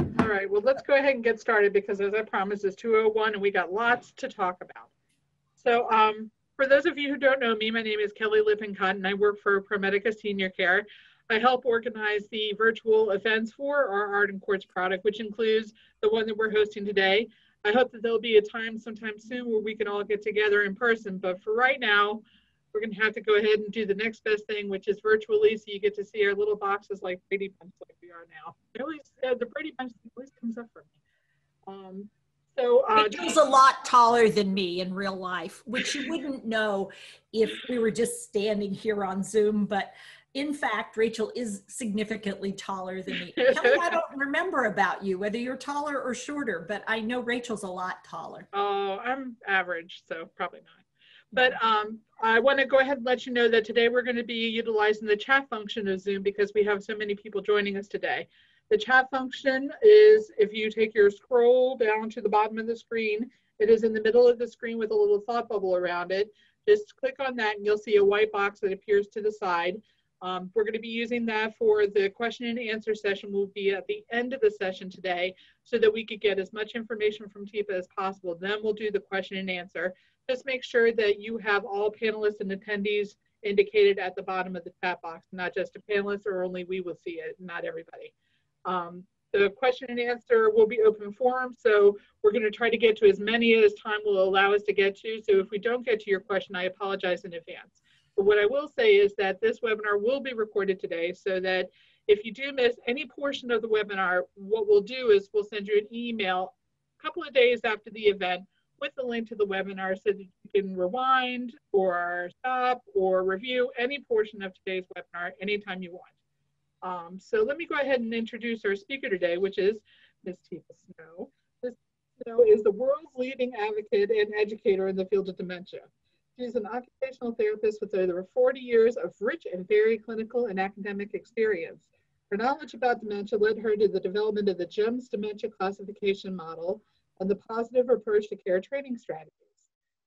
All right, well, let's go ahead and get started because as I promised, it's 201 and we got lots to talk about. So um, for those of you who don't know me, my name is Kelly Lippincott and I work for ProMedica Senior Care. I help organize the virtual events for our Arden Courts product, which includes the one that we're hosting today. I hope that there'll be a time sometime soon where we can all get together in person, but for right now, we're going to have to go ahead and do the next best thing, which is virtually, so you get to see our little boxes like Brady Bunch, like we are now. At least uh, the Brady Bunch always comes up for me. Um, so uh, Rachel's a lot taller than me in real life, which you wouldn't know if we were just standing here on Zoom. But in fact, Rachel is significantly taller than me. Kelly, I don't remember about you, whether you're taller or shorter, but I know Rachel's a lot taller. Oh, I'm average, so probably not. But um, I want to go ahead and let you know that today we're going to be utilizing the chat function of Zoom because we have so many people joining us today. The chat function is if you take your scroll down to the bottom of the screen, it is in the middle of the screen with a little thought bubble around it. Just click on that and you'll see a white box that appears to the side. Um, we're going to be using that for the question and answer session will be at the end of the session today so that we could get as much information from Teepa as possible. Then we'll do the question and answer. Just make sure that you have all panelists and attendees indicated at the bottom of the chat box, not just a panelist or only we will see it, not everybody. Um, the question and answer will be open forum, so we're going to try to get to as many as time will allow us to get to. So if we don't get to your question, I apologize in advance. But what I will say is that this webinar will be recorded today so that if you do miss any portion of the webinar, what we'll do is we'll send you an email a couple of days after the event with the link to the webinar so that you can rewind or stop or review any portion of today's webinar anytime you want. Um, so let me go ahead and introduce our speaker today, which is Ms. Teepa Snow. Ms. Snow is the world's leading advocate and educator in the field of dementia. She's an occupational therapist with over 40 years of rich and varied clinical and academic experience. Her knowledge about dementia led her to the development of the GEMS dementia classification model, and the Positive Approach to Care training strategies.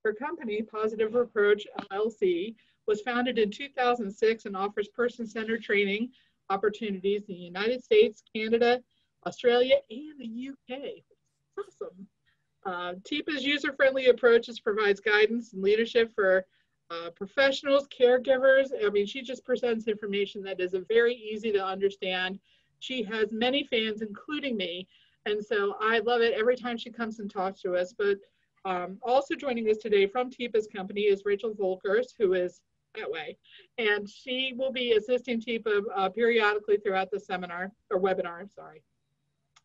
Her company, Positive Approach LLC, was founded in 2006 and offers person-centered training opportunities in the United States, Canada, Australia, and the UK. Awesome. Uh, Teepa's user-friendly approaches provides guidance and leadership for uh, professionals, caregivers. I mean, she just presents information that is very easy to understand. She has many fans, including me, and so I love it every time she comes and talks to us. But um, also joining us today from Teepa's company is Rachel Volkers, who is that way. And she will be assisting Teepa uh, periodically throughout the seminar or webinar, I'm sorry.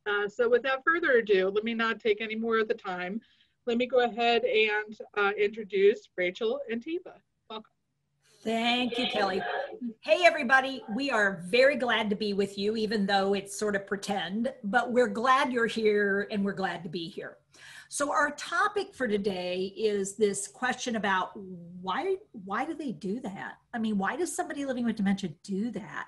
Uh, so without further ado, let me not take any more of the time. Let me go ahead and uh, introduce Rachel and Teepa. Thank you, Kelly. Hey, everybody. We are very glad to be with you, even though it's sort of pretend, but we're glad you're here and we're glad to be here. So our topic for today is this question about why, why do they do that? I mean, why does somebody living with dementia do that?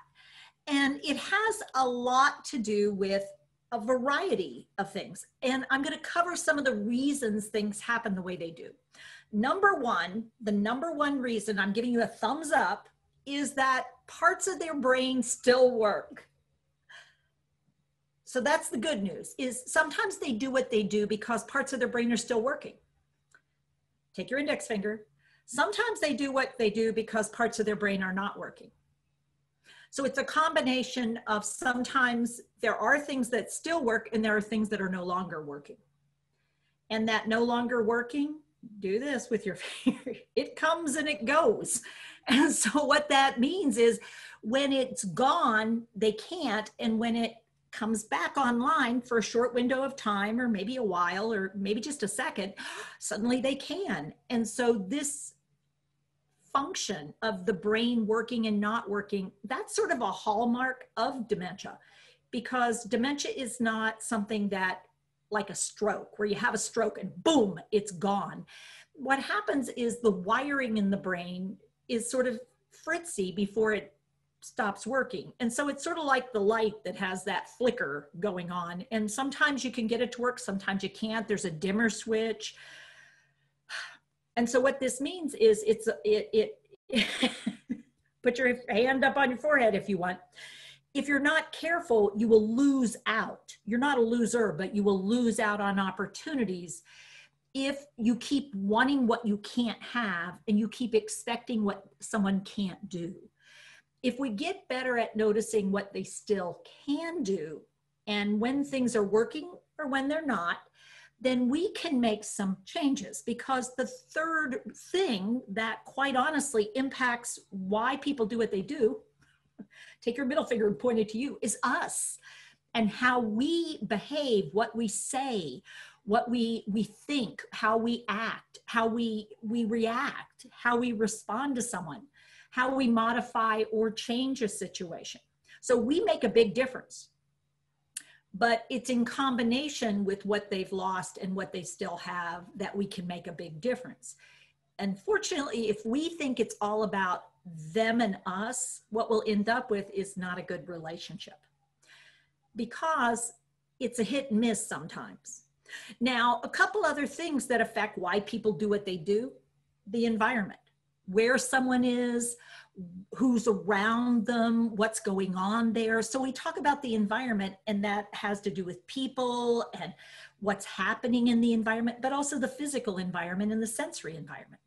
And it has a lot to do with a variety of things. And I'm going to cover some of the reasons things happen the way they do. Number one, the number one reason I'm giving you a thumbs up is that parts of their brain still work. So that's the good news is sometimes they do what they do because parts of their brain are still working. Take your index finger. Sometimes they do what they do because parts of their brain are not working. So it's a combination of sometimes there are things that still work and there are things that are no longer working. And that no longer working do this with your finger. It comes and it goes. And so what that means is when it's gone, they can't. And when it comes back online for a short window of time or maybe a while or maybe just a second, suddenly they can. And so this function of the brain working and not working, that's sort of a hallmark of dementia because dementia is not something that like a stroke, where you have a stroke and boom, it's gone. What happens is the wiring in the brain is sort of fritzy before it stops working. And so it's sort of like the light that has that flicker going on. And sometimes you can get it to work, sometimes you can't. There's a dimmer switch. And so what this means is it's it it put your hand up on your forehead if you want. If you're not careful, you will lose out. You're not a loser, but you will lose out on opportunities if you keep wanting what you can't have and you keep expecting what someone can't do. If we get better at noticing what they still can do and when things are working or when they're not, then we can make some changes because the third thing that quite honestly impacts why people do what they do take your middle finger and point it to you, is us and how we behave, what we say, what we we think, how we act, how we we react, how we respond to someone, how we modify or change a situation. So we make a big difference. But it's in combination with what they've lost and what they still have that we can make a big difference. And fortunately, if we think it's all about them and us, what we'll end up with is not a good relationship because it's a hit and miss sometimes. Now, a couple other things that affect why people do what they do the environment, where someone is, who's around them, what's going on there. So, we talk about the environment, and that has to do with people and what's happening in the environment, but also the physical environment and the sensory environment.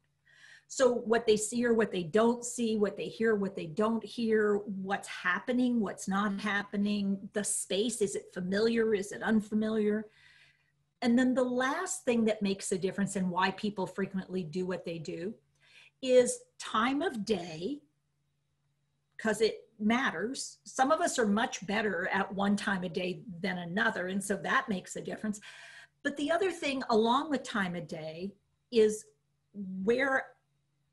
So, what they see or what they don't see, what they hear, what they don't hear, what's happening, what's not happening, the space is it familiar, is it unfamiliar? And then the last thing that makes a difference in why people frequently do what they do is time of day, because it matters. Some of us are much better at one time of day than another, and so that makes a difference. But the other thing along with time of day is where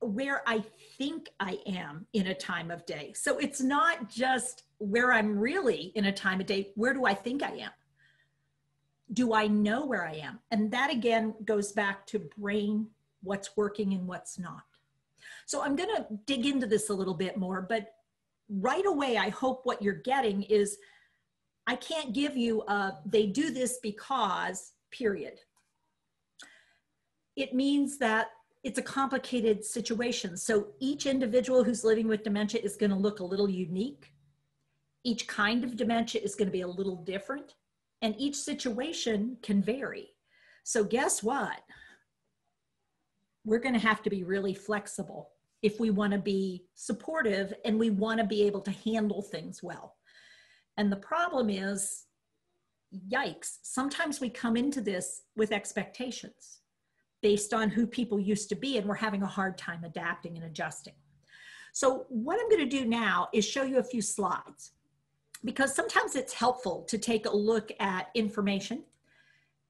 where I think I am in a time of day. So it's not just where I'm really in a time of day, where do I think I am? Do I know where I am? And that again goes back to brain, what's working and what's not. So I'm going to dig into this a little bit more, but right away, I hope what you're getting is I can't give you a they do this because, period. It means that it's a complicated situation. So each individual who's living with dementia is going to look a little unique. Each kind of dementia is going to be a little different, and each situation can vary. So, guess what? We're going to have to be really flexible if we want to be supportive and we want to be able to handle things well. And the problem is, yikes, sometimes we come into this with expectations based on who people used to be, and we're having a hard time adapting and adjusting. So, what I'm going to do now is show you a few slides because sometimes it's helpful to take a look at information,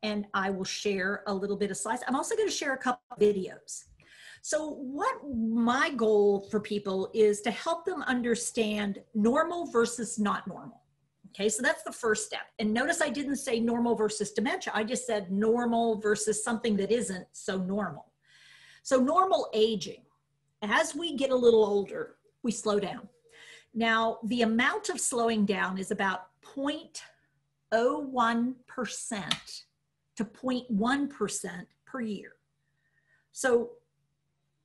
and I will share a little bit of slides. I'm also going to share a couple videos. So, what my goal for people is to help them understand normal versus not normal. Okay, so that's the first step. And notice I didn't say normal versus dementia. I just said normal versus something that isn't so normal. So, normal aging, as we get a little older, we slow down. Now, the amount of slowing down is about 0.01% to 0.1% per year. So,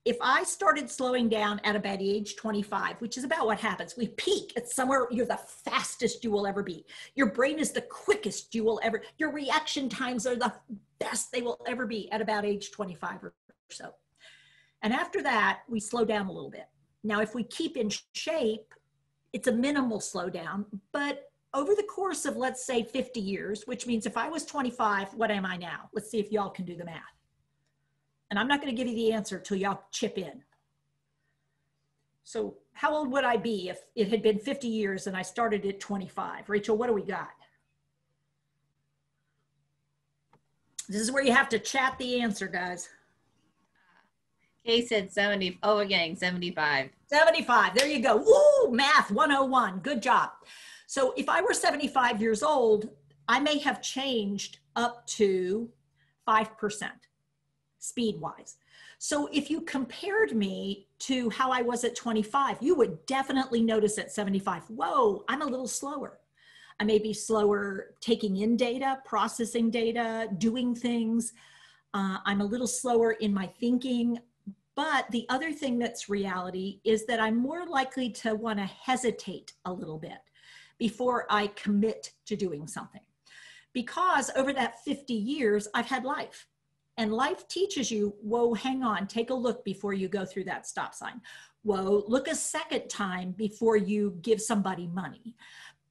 if I started slowing down at about age 25, which is about what happens, we peak at somewhere you're the fastest you will ever be. Your brain is the quickest you will ever, your reaction times are the best they will ever be at about age 25 or so. And after that, we slow down a little bit. Now, if we keep in shape, it's a minimal slowdown, but over the course of, let's say, 50 years, which means if I was 25, what am I now? Let's see if y'all can do the math. And I'm not going to give you the answer till y'all chip in. So how old would I be if it had been 50 years and I started at 25? Rachel, what do we got? This is where you have to chat the answer, guys. Kay said 70. Oh, we're 75. 75. There you go. Woo, math 101. Good job. So if I were 75 years old, I may have changed up to 5% speed wise. So if you compared me to how I was at 25, you would definitely notice at 75, whoa, I'm a little slower. I may be slower taking in data, processing data, doing things. Uh, I'm a little slower in my thinking. But the other thing that's reality is that I'm more likely to want to hesitate a little bit before I commit to doing something. Because over that 50 years, I've had life. And life teaches you, whoa, hang on, take a look before you go through that stop sign. Whoa, look a second time before you give somebody money.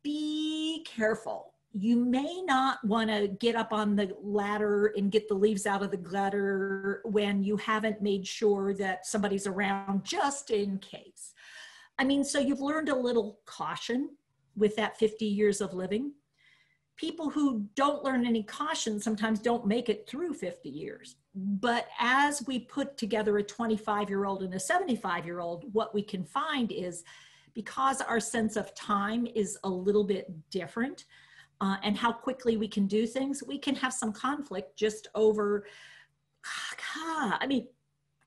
Be careful. You may not want to get up on the ladder and get the leaves out of the gutter when you haven't made sure that somebody's around just in case. I mean, so you've learned a little caution with that 50 years of living people who don't learn any caution sometimes don't make it through 50 years. But as we put together a 25 year old and a 75 year old, what we can find is because our sense of time is a little bit different uh, and how quickly we can do things, we can have some conflict just over, ah, I mean,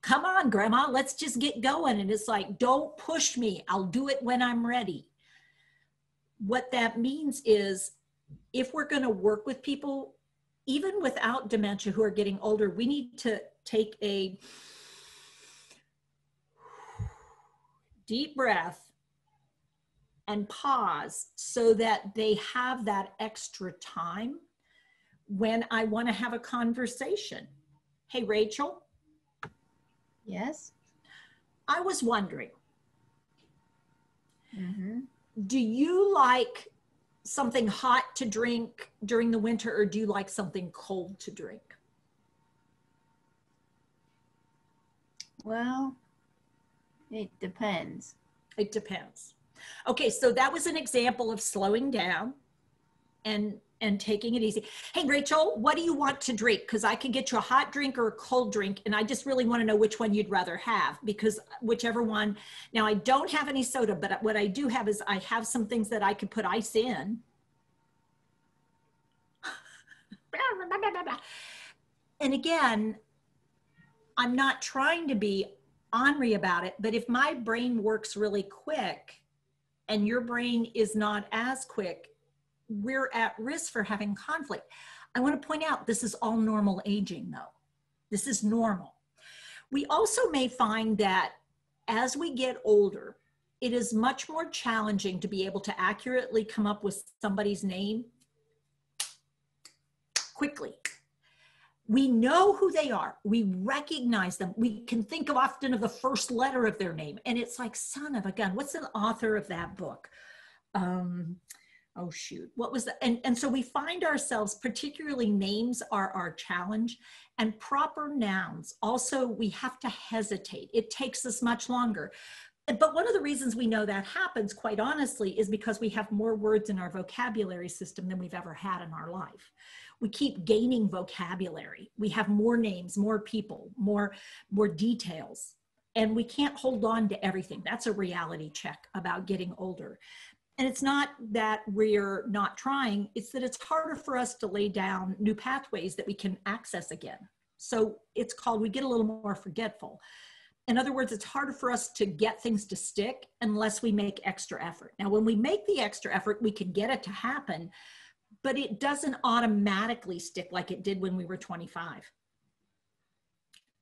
come on, grandma, let's just get going. And it's like, don't push me, I'll do it when I'm ready. What that means is if we're going to work with people, even without dementia who are getting older, we need to take a deep breath and pause so that they have that extra time when I want to have a conversation. Hey, Rachel. Yes. I was wondering, Mm-hmm. do you like something hot to drink during the winter or do you like something cold to drink? Well, it depends. It depends. Okay, so that was an example of slowing down and and taking it easy. Hey Rachel, what do you want to drink? Because I can get you a hot drink or a cold drink, and I just really want to know which one you'd rather have. Because whichever one. Now I don't have any soda, but what I do have is I have some things that I could put ice in. and again, I'm not trying to be ornery about it, but if my brain works really quick and your brain is not as quick, we're at risk for having conflict. I want to point out this is all normal aging, though. This is normal. We also may find that as we get older, it is much more challenging to be able to accurately come up with somebody's name quickly. We know who they are. We recognize them. We can think of often of the first letter of their name. And it's like, son of a gun. What's the author of that book? Um, oh shoot. What was that and, and so we find ourselves particularly names are our challenge and proper nouns also we have to hesitate. It takes us much longer. But one of the reasons we know that happens quite honestly is because we have more words in our vocabulary system than we've ever had in our life. We keep gaining vocabulary. We have more names more people more more details and we can't hold on to everything. That's a reality check about getting older and it's not that we're not trying, it's that it's harder for us to lay down new pathways that we can access again. So it's called, we get a little more forgetful. In other words, it's harder for us to get things to stick unless we make extra effort. Now, when we make the extra effort, we can get it to happen, but it doesn't automatically stick like it did when we were 25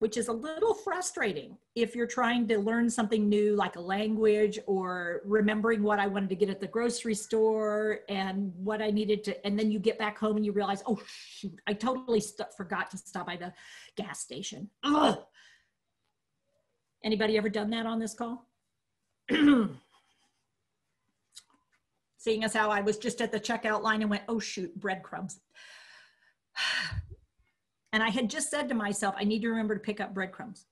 which is a little frustrating if you're trying to learn something new like a language or remembering what I wanted to get at the grocery store and what I needed to and then you get back home and you realize oh shoot I totally forgot to stop by the gas station. Ugh. Anybody ever done that on this call? Seeing as how I was just at the checkout line and went oh shoot breadcrumbs. And I had just said to myself, I need to remember to pick up breadcrumbs.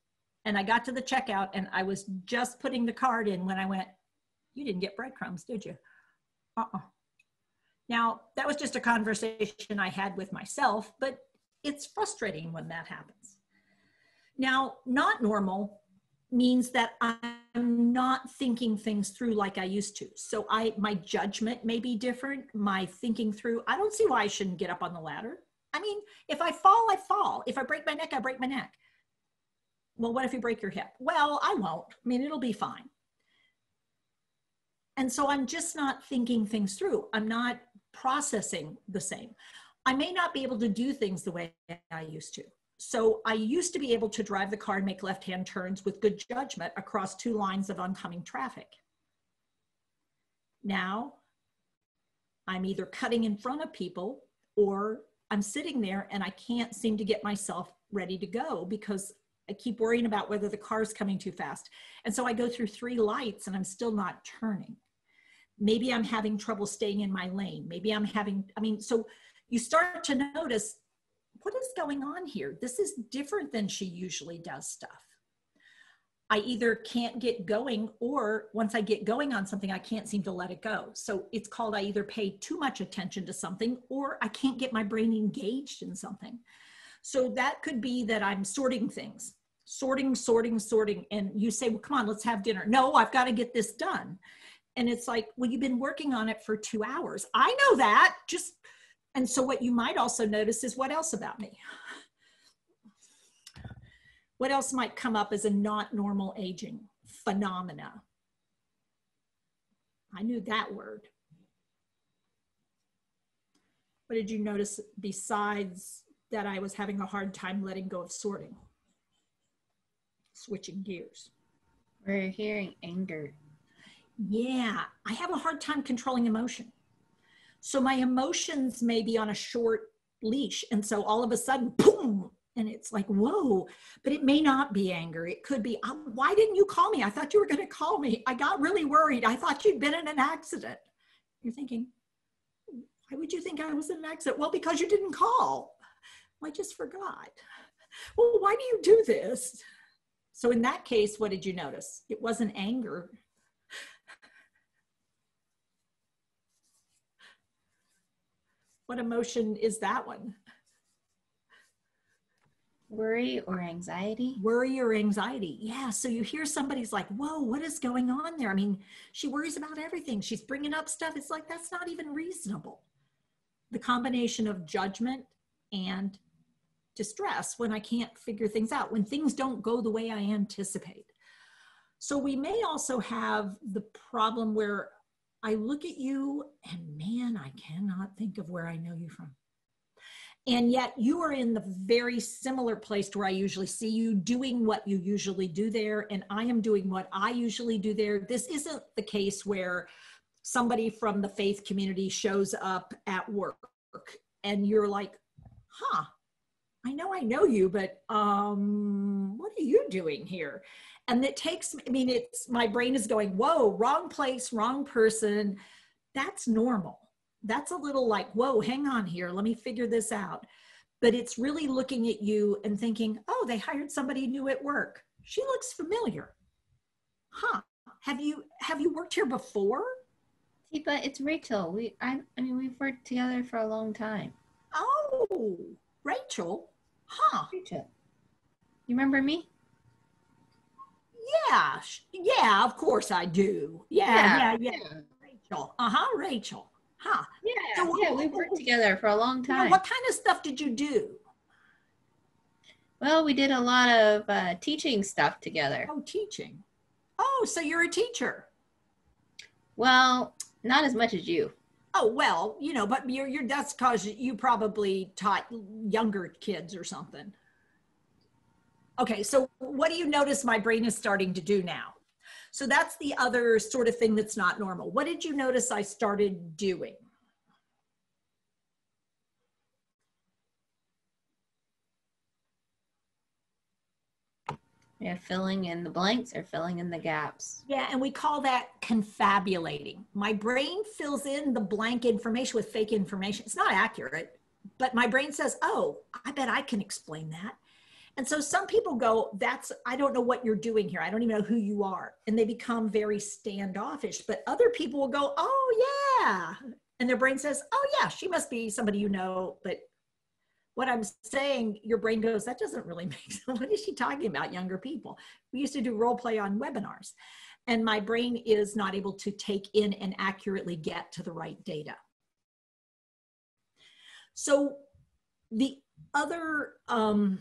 And I got to the checkout and I was just putting the card in when I went, You didn't get breadcrumbs, did you? Uh uh Now, that was just a conversation I had with myself, but it's frustrating when that happens. Now, not normal means that I'm not thinking things through like I used to. So I my judgment may be different, my thinking through, I don't see why I shouldn't get up on the ladder. I mean, if I fall, I fall. If I break my neck, I break my neck. Well, what if you break your hip? Well, I won't. I mean, it'll be fine. And so I'm just not thinking things through. I'm not processing the same. I may not be able to do things the way I used to. So I used to be able to drive the car and make left hand turns with good judgment across two lines of oncoming traffic. Now I'm either cutting in front of people or I'm sitting there and I can't seem to get myself ready to go because I keep worrying about whether the car's coming too fast. And so I go through three lights and I'm still not turning. Maybe I'm having trouble staying in my lane. Maybe I'm having, I mean, so you start to notice what is going on here? This is different than she usually does stuff. I either can't get going or once I get going on something, I can't seem to let it go. So it's called I either pay too much attention to something or I can't get my brain engaged in something. So that could be that I'm sorting things, sorting, sorting, sorting. And you say, well, come on, let's have dinner. No, I've got to get this done. And it's like, well, you've been working on it for two hours. I know that. Just, and so what you might also notice is what else about me? What else might come up as a not normal aging phenomena? I knew that word. What did you notice besides that I was having a hard time letting go of sorting? Switching gears. We're hearing anger. Yeah, I have a hard time controlling emotion. So my emotions may be on a short leash. And so all of a sudden, boom, and it's like whoa but it may not be anger. It could be um, why didn't you call me? I thought you were going to call me. I got really worried. I thought you'd been in an accident. You're thinking why would you think i was in an accident? Well because you didn't call. Well, i just forgot. Well why do you do this? So in that case what did you notice? It wasn't anger. What emotion is that one Worry or anxiety? Worry or anxiety. Yeah. So you hear somebody's like, whoa, what is going on there? I mean, she worries about everything. She's bringing up stuff. It's like, that's not even reasonable. The combination of judgment and distress when I can't figure things out, when things don't go the way I anticipate. So we may also have the problem where I look at you and man, I cannot think of where I know you from and yet you are in the very similar place to where I usually see you doing what you usually do there, and I am doing what I usually do there. This isn't the case where somebody from the faith community shows up at work and you're like, huh, I know I know you, but um, what are you doing here? And it takes, I mean, it's my brain is going, whoa, wrong place, wrong person. That's normal that's a little like, whoa, hang on here, let me figure this out. But it's really looking at you and thinking, oh, they hired somebody new at work. She looks familiar. Huh. Have you have you worked here before? But it's Rachel. We I I mean we've worked together for a long time. Oh, Rachel. Huh. Rachel. You remember me? Yeah. Yeah, of course I do. Yeah, yeah, yeah. yeah. Rachel. Uh-huh, Rachel. Huh. Yeah. So, yeah, we've worked together for a long time. You know, what kind of stuff did you do? Well, we did a lot of uh, teaching stuff together. Oh, teaching. Oh, so you're a teacher. Well, not as much as you. Oh well, you know, but you're you're that's because you probably taught younger kids or something. Okay, so what do you notice my brain is starting to do now? So that's the other sort of thing that's not normal. What did you notice I started doing? Yeah, filling in the blanks or filling in the gaps. Yeah, and we call that confabulating. My brain fills in the blank information with fake information. It's not accurate, but my brain says, oh, I bet I can explain that. And so some people go, that's, I don't know what you're doing here. I don't even know who you are. And they become very standoffish. But other people will go, oh, yeah. And their brain says, oh, yeah, she must be somebody you know. But what I'm saying, your brain goes, that doesn't really make sense. What is she talking about, younger people? We used to do role play on webinars. And my brain is not able to take in and accurately get to the right data. So the other, um,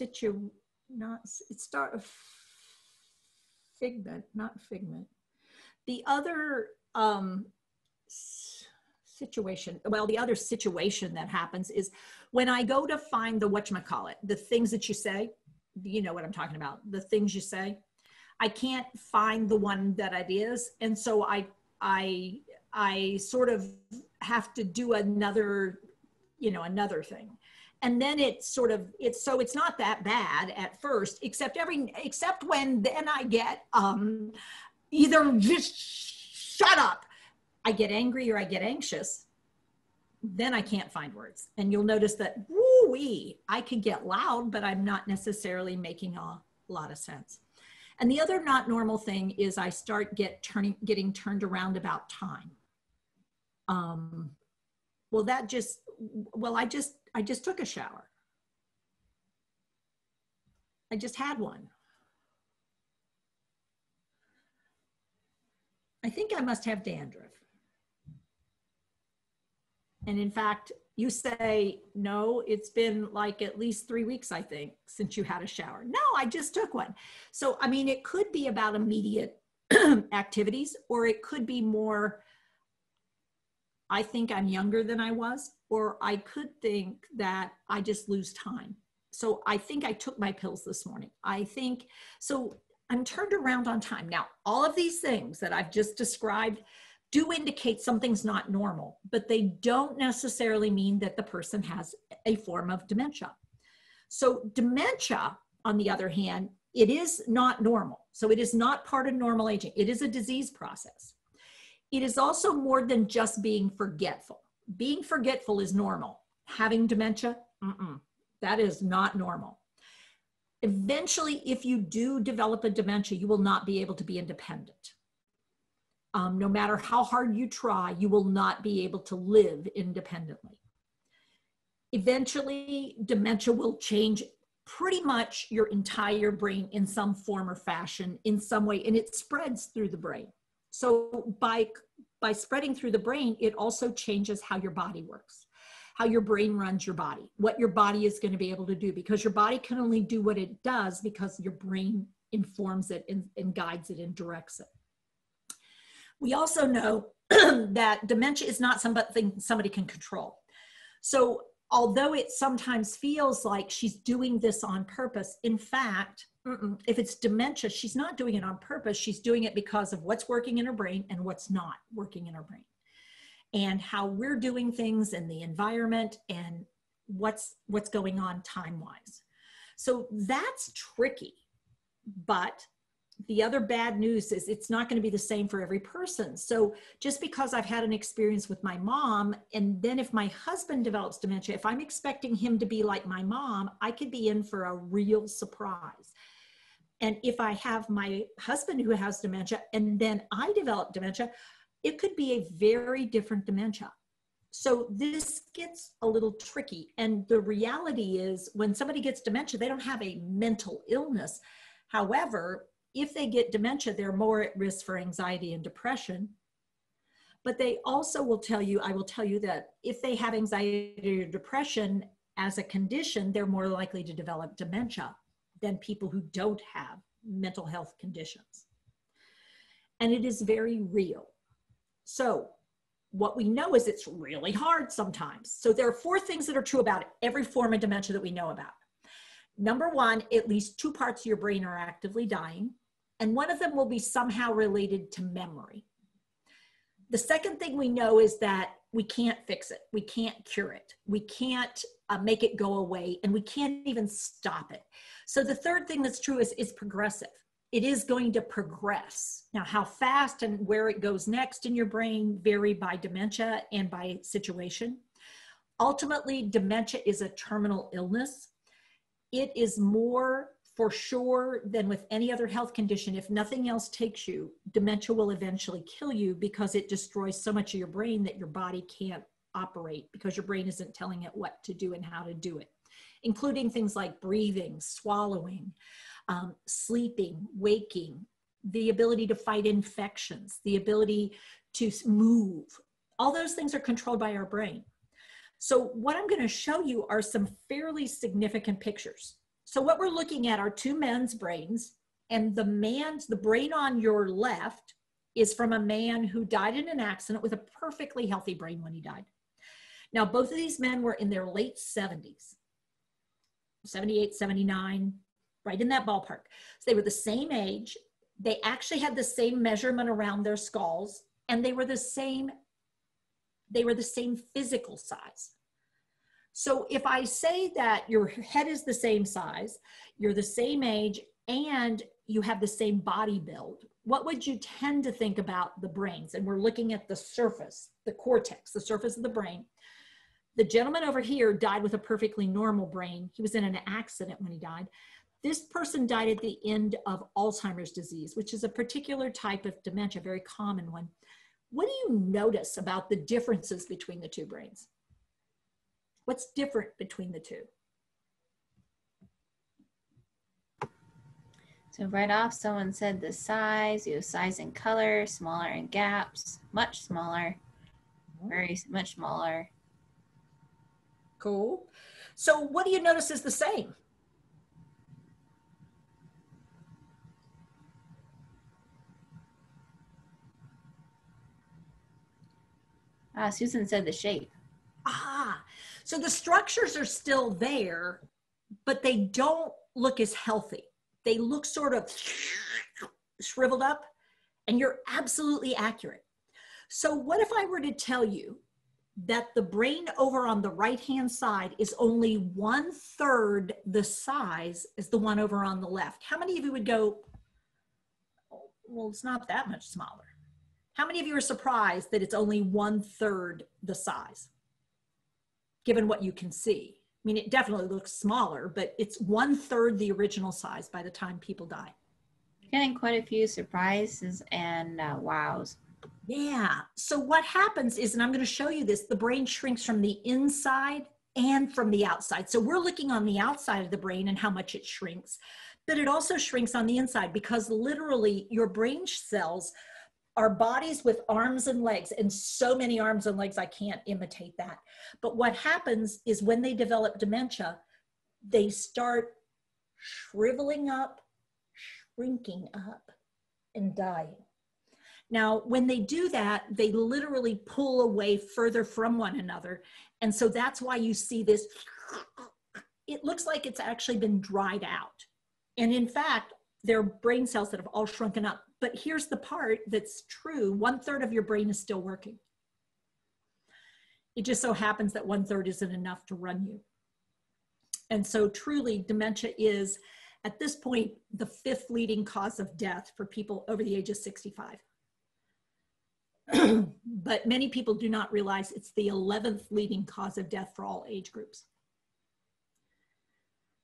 situ, not, it start, a figment, not figment. The other um, situation, well, the other situation that happens is when I go to find the whatchamacallit, the things that you say, you know what I'm talking about, the things you say, I can't find the one that it is. And so I, I I sort of have to do another, you know, another thing. And then it's sort of it's so it's not that bad at first, except every except when then I get um either just shut up. I get angry or I get anxious. Then I can't find words. And you'll notice that woo I can get loud, but I'm not necessarily making a lot of sense. And the other not normal thing is I start get turning getting turned around about time. Um, well, that just well, I just I just took a shower. I just had one. I think I must have dandruff. And in fact, you say, no, it's been like at least three weeks, I think, since you had a shower. No, I just took one. So, I mean, it could be about immediate activities, or it could be more, I think I'm younger than I was, or I could think that I just lose time. So, I think I took my pills this morning. I think, so I'm turned around on time. Now, all of these things that I've just described do indicate something's not normal, but they don't necessarily mean that the person has a form of dementia. So, dementia, on the other hand, it is not normal. So, it is not part of normal aging, it is a disease process. It is also more than just being forgetful. Being forgetful is normal. Having dementia, that is not normal. Eventually, if you do develop a dementia, you will not be able to be independent um, no matter how hard you try, you will not be able to live independently. Eventually, dementia will change pretty much your entire brain in some form or fashion, in some way, and it spreads through the brain. So, by, by spreading through the brain, it also changes how your body works, how your brain runs your body, what your body is going to be able to do, because your body can only do what it does because your brain informs it and, and guides it and directs it. We also know that dementia is not something somebody can control. So, although it sometimes feels like she's doing this on purpose, in fact, if it's dementia, she's not doing it on purpose. She's doing it because of what's working in her brain and what's not working in her brain, and how we're doing things in the environment and what's what's going on time wise. So that's tricky, but the other bad news is it's not going to be the same for every person. So just because I've had an experience with my mom, and then if my husband develops dementia, if I'm expecting him to be like my mom, I could be in for a real surprise. And if I have my husband who has dementia and then I develop dementia, it could be a very different dementia. So this gets a little tricky. And the reality is, when somebody gets dementia, they don't have a mental illness. However, if they get dementia, they're more at risk for anxiety and depression. But they also will tell you, I will tell you that if they have anxiety or depression as a condition, they're more likely to develop dementia than people who don't have mental health conditions. And it is very real. So, what we know is it's really hard sometimes. So, there are four things that are true about every form of dementia that we know about. Number one, at least two parts of your brain are actively dying and one of them will be somehow related to memory. The second thing we know is that we can't fix it, we can't cure it, we can't uh, make it go away, and we can't even stop it. So the third thing that's true is is progressive. It is going to progress. Now, how fast and where it goes next in your brain vary by dementia and by situation. Ultimately, dementia is a terminal illness. It is more for sure than with any other health condition. If nothing else takes you dementia will eventually kill you because it destroys so much of your brain that your body can't operate because your brain isn't telling it what to do and how to do it including things like breathing swallowing um, sleeping waking the ability to fight infections the ability to move. All those things are controlled by our brain. So what i'm going to show you are some fairly significant pictures so what we're looking at are two men's brains, and the man's the brain on your left is from a man who died in an accident with a perfectly healthy brain when he died. Now, both of these men were in their late 70s, 78, 79, right in that ballpark. So they were the same age. They actually had the same measurement around their skulls, and they were the same they were the same physical size. So if I say that your head is the same size, you're the same age, and you have the same body build, what would you tend to think about the brains? And we're looking at the surface, the cortex, the surface of the brain. The gentleman over here died with a perfectly normal brain. He was in an accident when he died. This person died at the end of Alzheimer's disease, which is a particular type of dementia, very common one. What do you notice about the differences between the two brains? What's different between the two? So right off, someone said the size, you have size and color, smaller in gaps, much smaller, very much smaller. Cool. So what do you notice is the same? Ah, Susan said the shape. Ah, so the structures are still there, but they don't look as healthy. They look sort of shriveled up, and you're absolutely accurate. So, what if I were to tell you that the brain over on the right hand side is only one third the size as the one over on the left? How many of you would go, well, it's not that much smaller? How many of you are surprised that it's only one third the size, given what you can see? I mean, it definitely looks smaller, but it's one third the original size by the time people die. Getting quite a few surprises and uh, wows. Yeah. So what happens is, and I'm going to show you this, the brain shrinks from the inside and from the outside. So we're looking on the outside of the brain and how much it shrinks, but it also shrinks on the inside because literally your brain cells are bodies with arms and legs and so many arms and legs i can't imitate that. But what happens is when they develop dementia they start shriveling up shrinking up and dying. Now when they do that they literally pull away further from one another. And so that's why you see this it looks like it's actually been dried out. And in fact they're brain cells that have all shrunken up but here's the part that's true one third of your brain is still working. It just so happens that one third isn't enough to run you. And so, truly, dementia is at this point the fifth leading cause of death for people over the age of 65. but many people do not realize it's the 11th leading cause of death for all age groups.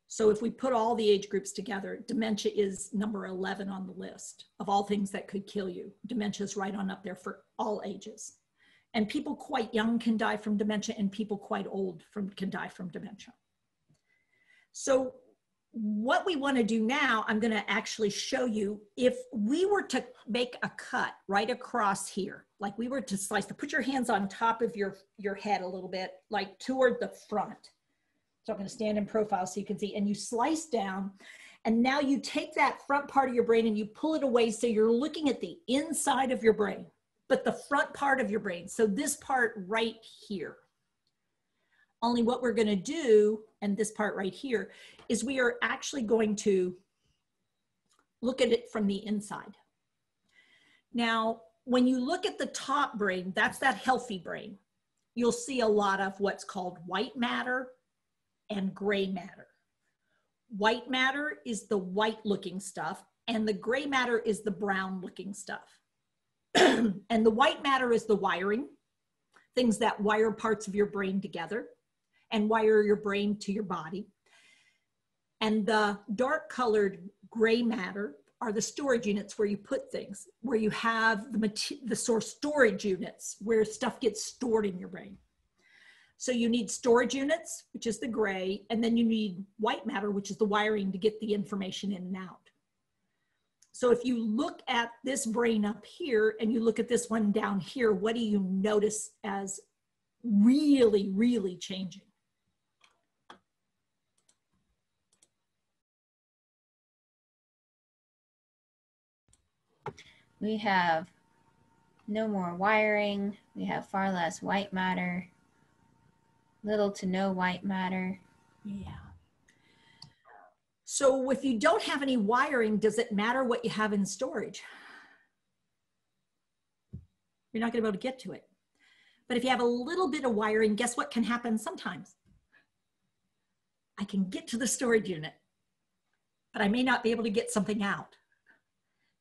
So if we put all the age groups together, dementia is number 11 on the list of all things that could kill you. Dementia is right on up there for all ages. And people quite young can die from dementia and people quite old from, can die from dementia. So what we want to do now, I'm going to actually show you if we were to make a cut right across here, like we were to slice, to put your hands on top of your, your head a little bit, like toward the front so I'm going to stand in profile so you can see, and you slice down. And now you take that front part of your brain and you pull it away so you're looking at the inside of your brain, but the front part of your brain. So this part right here. Only what we're going to do, and this part right here, is we are actually going to look at it from the inside. Now, when you look at the top brain, that's that healthy brain. You'll see a lot of what's called white matter and gray matter. White matter is the white looking stuff, and the gray matter is the brown looking stuff. and the white matter is the wiring, things that wire parts of your brain together and wire your brain to your body. And the dark colored gray matter are the storage units where you put things, where you have the, the source storage units where stuff gets stored in your brain. So you need storage units, which is the gray, and then you need white matter, which is the wiring to get the information in and out. So if you look at this brain up here and you look at this one down here, what do you notice as really, really changing? We have no more wiring. We have far less white matter little to no white matter. Yeah. So if you don't have any wiring, does it matter what you have in storage? You're not going to be able to get to it. But if you have a little bit of wiring, guess what can happen sometimes? I can get to the storage unit, but I may not be able to get something out.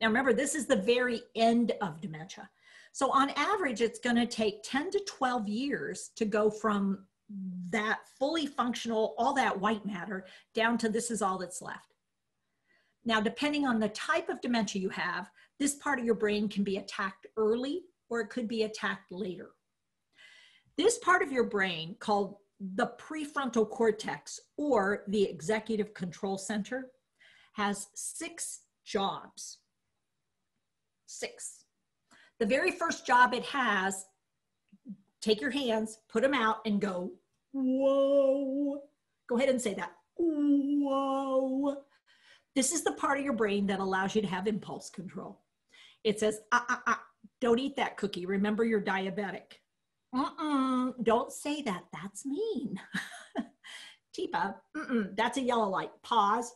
Now remember, this is the very end of dementia. So on average, it's going to take 10 to 12 years to go from that fully functional, all that white matter, down to this is all that's left. Now, depending on the type of dementia you have, this part of your brain can be attacked early or it could be attacked later. This part of your brain, called the prefrontal cortex or the executive control center, has six jobs. Six. The very first job it has, take your hands, put them out, and go, whoa. Go ahead and say that. Whoa. This is the part of your brain that allows you to have impulse control. It says, ah, ah, ah, don't eat that cookie. Remember, you're diabetic. Mm-mm, don't say that. That's mean. Teepa, that's a yellow light. Pause.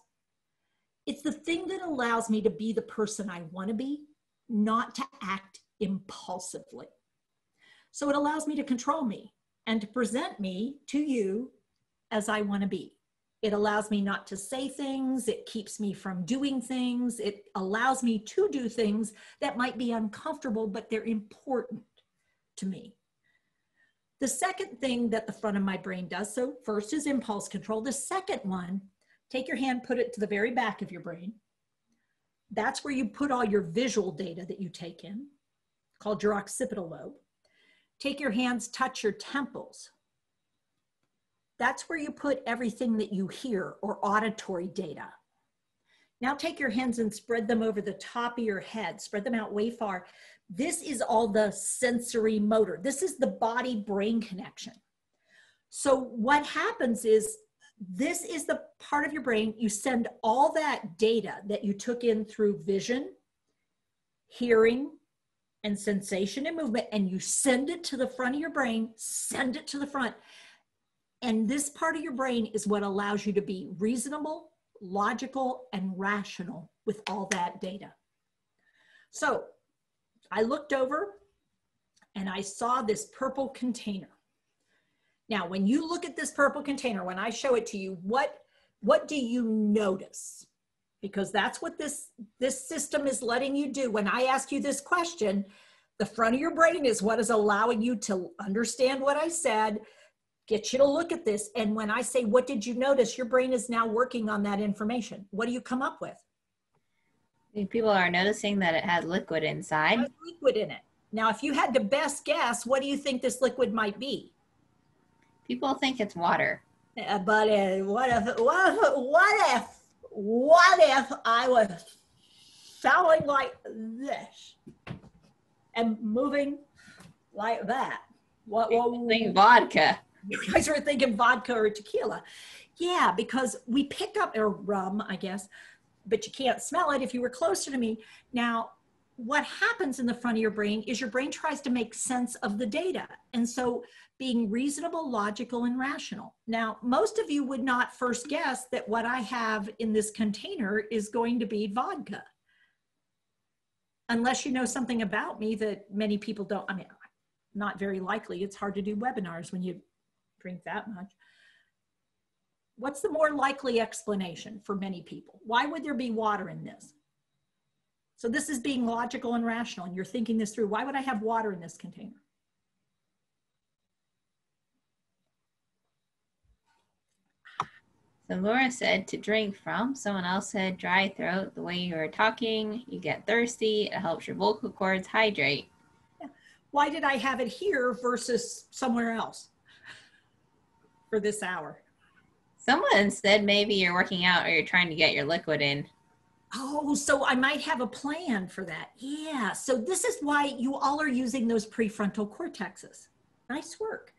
It's the thing that allows me to be the person I want to be, not to act impulsively. So it allows me to control me and to present me to you as I want to be. It allows me not to say things. It keeps me from doing things. It allows me to do things that might be uncomfortable, but they're important to me. The second thing that the front of my brain does, so first is impulse control. The second one, take your hand, put it to the very back of your brain. That's where you put all your visual data that you take in, called your occipital lobe. Take your hands, touch your temples. That's where you put everything that you hear or auditory data. Now take your hands and spread them over the top of your head, spread them out way far. This is all the sensory motor. This is the body brain connection. So what happens is this is the part of your brain you send all that data that you took in through vision, hearing, and sensation and movement, and you send it to the front of your brain, send it to the front. And this part of your brain is what allows you to be reasonable, logical, and rational with all that data. So I looked over and I saw this purple container. Now, when you look at this purple container, when I show it to you, what, what do you notice? Because that's what this, this system is letting you do. When I ask you this question, the front of your brain is what is allowing you to understand what I said, get you to look at this. And when I say, what did you notice? Your brain is now working on that information. What do you come up with? People are noticing that it has liquid inside. It liquid in it. Now, if you had to best guess, what do you think this liquid might be? People think it's water. Uh, but uh, what if what if what if what if I was sounding like this and moving like that? What? what think vodka you guys were thinking vodka or tequila. Yeah, because we pick up, or rum, I guess, but you can't smell it if you were closer to me. Now, what happens in the front of your brain is your brain tries to make sense of the data. And so being reasonable, logical, and rational. Now, most of you would not first guess that what I have in this container is going to be vodka. Unless you know something about me that many people don't. I mean, not very likely. It's hard to do webinars when you drink that much. What's the more likely explanation for many people? Why would there be water in this? So this is being logical and rational, and you're thinking this through. Why would I have water in this container? So Laura said to drink from. Someone else said dry throat. The way you are talking, you get thirsty. It helps your vocal cords hydrate. Why did I have it here versus somewhere else? for this hour? Someone said maybe you're working out or you're trying to get your liquid in. Oh, so I might have a plan for that. Yeah. So this is why you all are using those prefrontal cortexes. Nice work.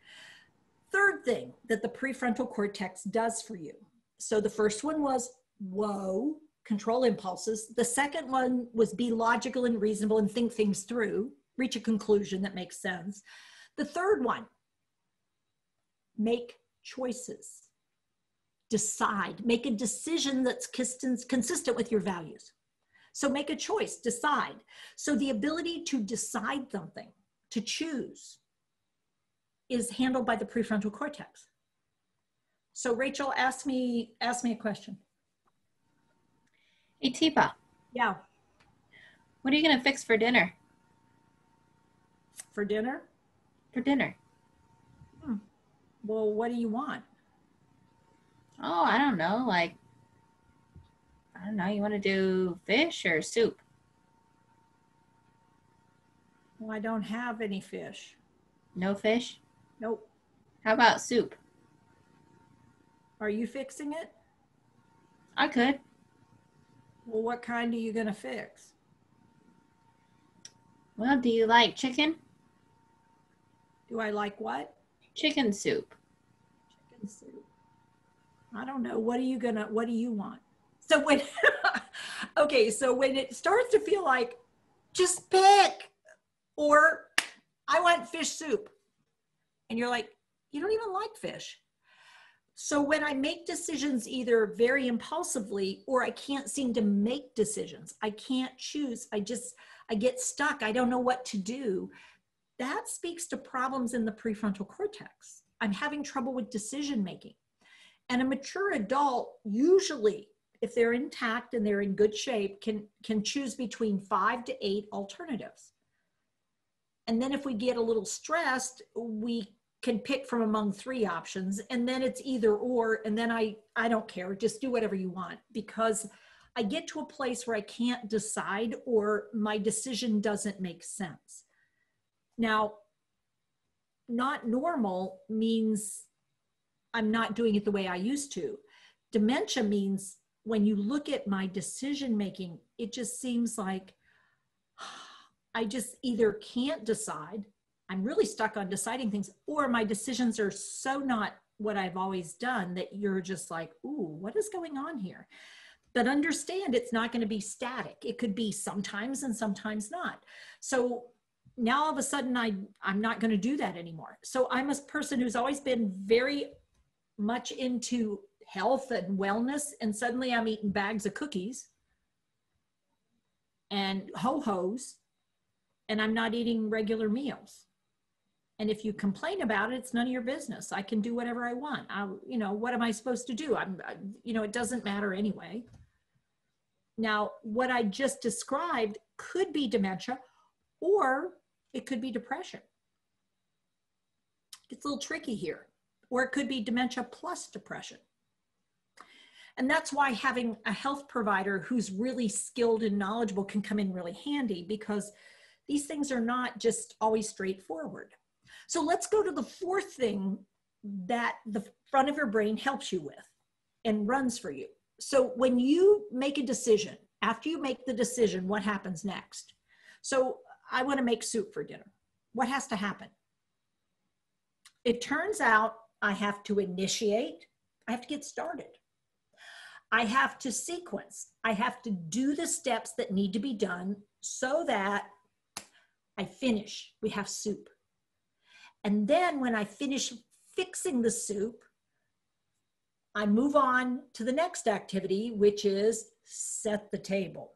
Third thing that the prefrontal cortex does for you. So the first one was whoa, control impulses. The second one was be logical and reasonable and think things through, reach a conclusion that makes sense. The third one, make choices. Decide, make a decision that's consistent with your values. So make a choice, decide. So the ability to decide something, to choose is handled by the prefrontal cortex. So Rachel, ask me, ask me a question. Hey, Teepa, Yeah, what are you going to fix for dinner? for dinner? For dinner? Hmm. Well, what do you want? Oh, I don't know. Like, I don't know. You want to do fish or soup? Well, I don't have any fish. No fish? Nope. How about soup? Are you fixing it? I could. Well, what kind are you going to fix? Well, do you like chicken? Do I like what? Chicken soup. Chicken soup. I don't know. What are you going to, what do you want? So when, okay, so when it starts to feel like just pick or I want fish soup. And you're like, you don't even like fish. So when I make decisions either very impulsively or I can't seem to make decisions, I can't choose. I just, I get stuck. I don't know what to do. That speaks to problems in the prefrontal cortex. I'm having trouble with decision making. And a mature adult usually if they're intact and they're in good shape can can choose between 5 to 8 alternatives. And then if we get a little stressed, we can pick from among three options and then it's either or and then I I don't care just do whatever you want because I get to a place where I can't decide or my decision doesn't make sense. Now not normal means I'm not doing it the way I used to. Dementia means when you look at my decision making it just seems like I just either can't decide I'm really stuck on deciding things, or my decisions are so not what I've always done that you're just like, ooh, what is going on here? But understand it's not going to be static. It could be sometimes and sometimes not. So now all of a sudden I, I'm not going to do that anymore. So I'm a person who's always been very much into health and wellness, and suddenly I'm eating bags of cookies and ho-hos, and I'm not eating regular meals. And if you complain about it, it's none of your business. I can do whatever I want. I, you know, what am I supposed to do? I'm, I, you know, it doesn't matter anyway. Now, what I just described could be dementia, or it could be depression. It's a little tricky here. Or it could be dementia plus depression. And that's why having a health provider who's really skilled and knowledgeable can come in really handy because these things are not just always straightforward. So let's go to the fourth thing that the front of your brain helps you with and runs for you. So when you make a decision, after you make the decision, what happens next? So I want to make soup for dinner. What has to happen? It turns out I have to initiate, I have to get started. I have to sequence. I have to do the steps that need to be done so that I finish. We have soup. And then when I finish fixing the soup, I move on to the next activity, which is set the table.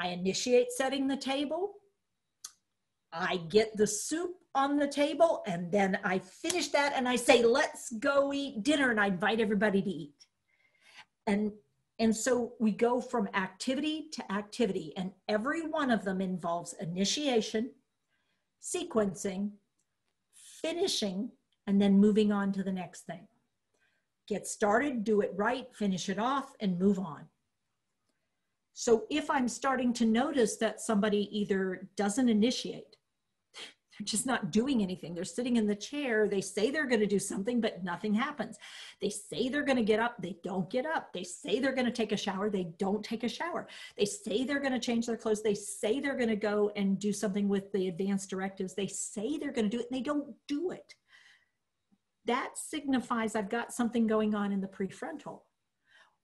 I initiate setting the table. I get the soup on the table and then I finish that and I say, let's go eat dinner and I invite everybody to eat. And, and so we go from activity to activity and every one of them involves initiation, sequencing, finishing, and then moving on to the next thing. Get started, do it right, finish it off, and move on. So if I'm starting to notice that somebody either doesn't initiate, they're just not doing anything. They're sitting in the chair. They say they're going to do something, but nothing happens. They say they're going to get up. They don't get up. They say they're going to take a shower. They don't take a shower. They say they're going to change their clothes. They say they're going to go and do something with the advanced directives. They say they're going to do it and they don't do it. That signifies I've got something going on in the prefrontal.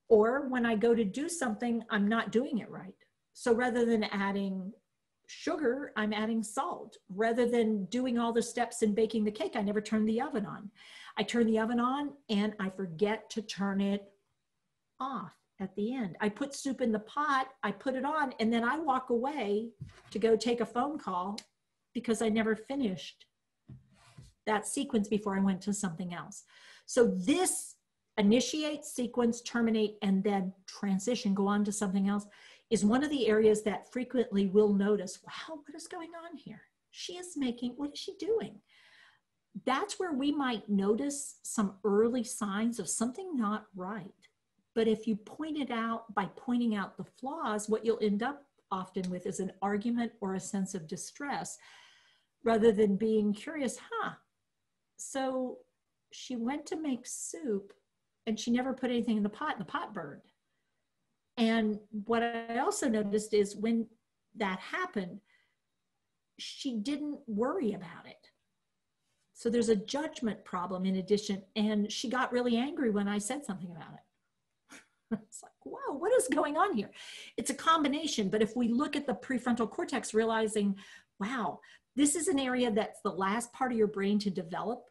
Or when I go to do something, I'm not doing it right. So rather than adding sugar, I'm adding salt. Rather than doing all the steps in baking the cake, I never turn the oven on. I turn the oven on and I forget to turn it off at the end. I put soup in the pot, I put it on, and then I walk away to go take a phone call because I never finished that sequence before I went to something else. So this initiate, sequence, terminate, and then transition, go on to something else, is one of the areas that frequently we'll notice, wow, what is going on here? She is making, what is she doing? That's where we might notice some early signs of something not right. But if you point it out by pointing out the flaws, what you'll end up often with is an argument or a sense of distress rather than being curious, huh? So she went to make soup and she never put anything in the pot and the pot burned. And what I also noticed is when that happened, she didn't worry about it. So there's a judgment problem in addition. And she got really angry when I said something about it. it's like, wow, what is going on here? It's a combination. But if we look at the prefrontal cortex, realizing, wow, this is an area that's the last part of your brain to develop.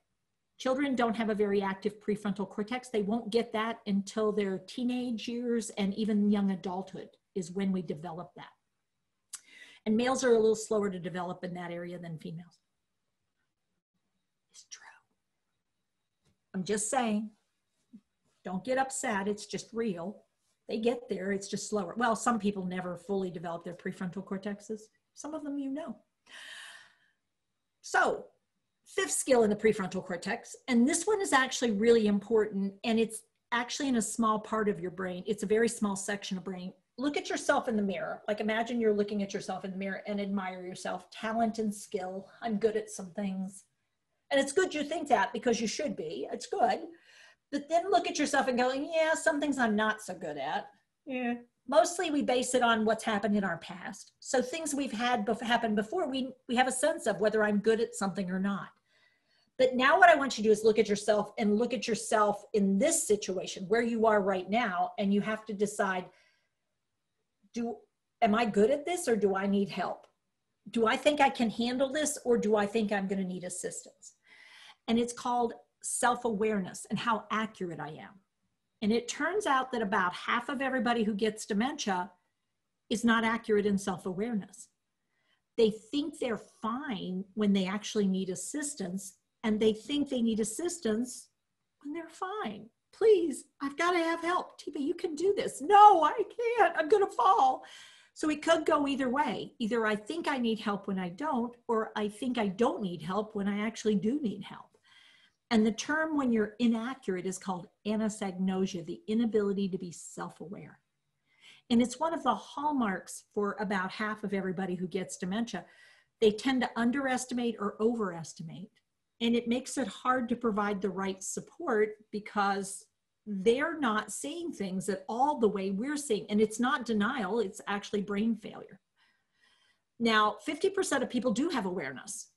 Children don't have a very active prefrontal cortex. They won't get that until their teenage years and even young adulthood is when we develop that. And males are a little slower to develop in that area than females. It's true. I'm just saying, don't get upset. It's just real. They get there, it's just slower. Well, some people never fully develop their prefrontal cortexes. Some of them you know. So, fifth skill in the prefrontal cortex, and this one is actually really important, and it's actually in a small part of your brain. It's a very small section of brain. Look at yourself in the mirror. Like imagine you're looking at yourself in the mirror and admire yourself. Talent and skill. I'm good at some things. And it's good you think that because you should be. It's good. But then look at yourself and go, yeah, some things I'm not so good at. Yeah, mostly we base it on what's happened in our past. So things we've had bef- happen before, we, we have a sense of whether I'm good at something or not. But now what I want you to do is look at yourself and look at yourself in this situation where you are right now. And you have to decide, do, am I good at this or do I need help? Do I think I can handle this or do I think I'm going to need assistance? And it's called self-awareness and how accurate I am. And it turns out that about half of everybody who gets dementia is not accurate in self awareness. They think they're fine when they actually need assistance, and they think they need assistance when they're fine. Please, I've got to have help. Teepa, you can do this. No, I can't. I'm going to fall. So it could go either way. Either I think I need help when I don't, or I think I don't need help when I actually do need help. And the term when you're inaccurate is called anosognosia, the inability to be self aware. And it's one of the hallmarks for about half of everybody who gets dementia. They tend to underestimate or overestimate. And it makes it hard to provide the right support because they're not seeing things at all the way we're seeing. And it's not denial, it's actually brain failure. Now, 50% of people do have awareness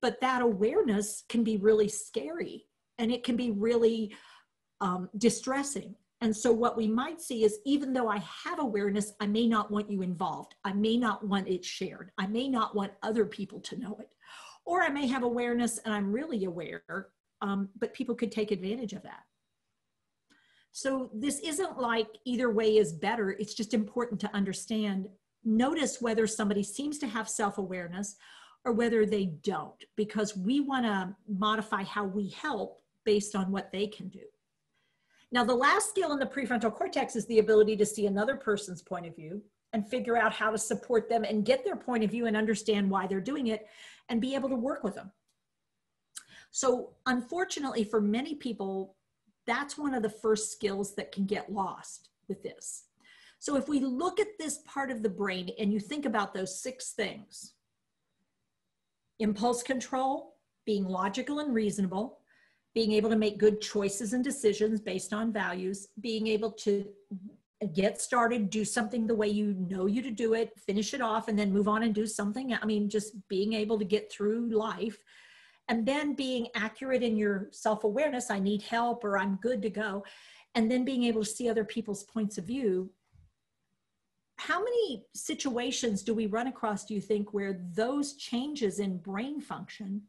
but that awareness can be really scary and it can be really um, distressing. And so, what we might see is even though I have awareness, I may not want you involved. I may not want it shared. I may not want other people to know it. Or I may have awareness and I'm really aware, um, but people could take advantage of that. So, this isn't like either way is better. It's just important to understand. Notice whether somebody seems to have self awareness or whether they don't, because we want to modify how we help based on what they can do. Now, the last skill in the prefrontal cortex is the ability to see another person's point of view and figure out how to support them and get their point of view and understand why they're doing it and be able to work with them. So, unfortunately, for many people, that's one of the first skills that can get lost with this. So, if we look at this part of the brain and you think about those six things impulse control, being logical and reasonable, being able to make good choices and decisions based on values, being able to get started, do something the way you know you to do it, finish it off, and then move on and do something. I mean, just being able to get through life. And then being accurate in your self awareness I need help or I'm good to go. And then being able to see other people's points of view how many situations do we run across, do you think, where those changes in brain function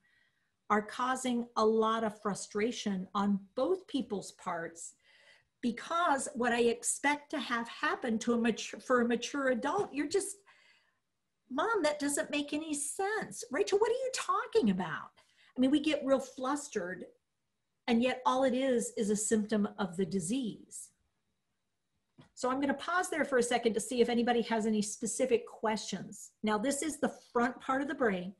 are causing a lot of frustration on both people's parts? Because what I expect to have happen to a mature, for a mature adult, you're just Mom, that doesn't make any sense. Rachel, what are you talking about? I mean, we get real flustered, and yet all it is is a symptom of the disease. So I'm going to pause there for a second to see if anybody has any specific questions. Now, this is the front part of the brain.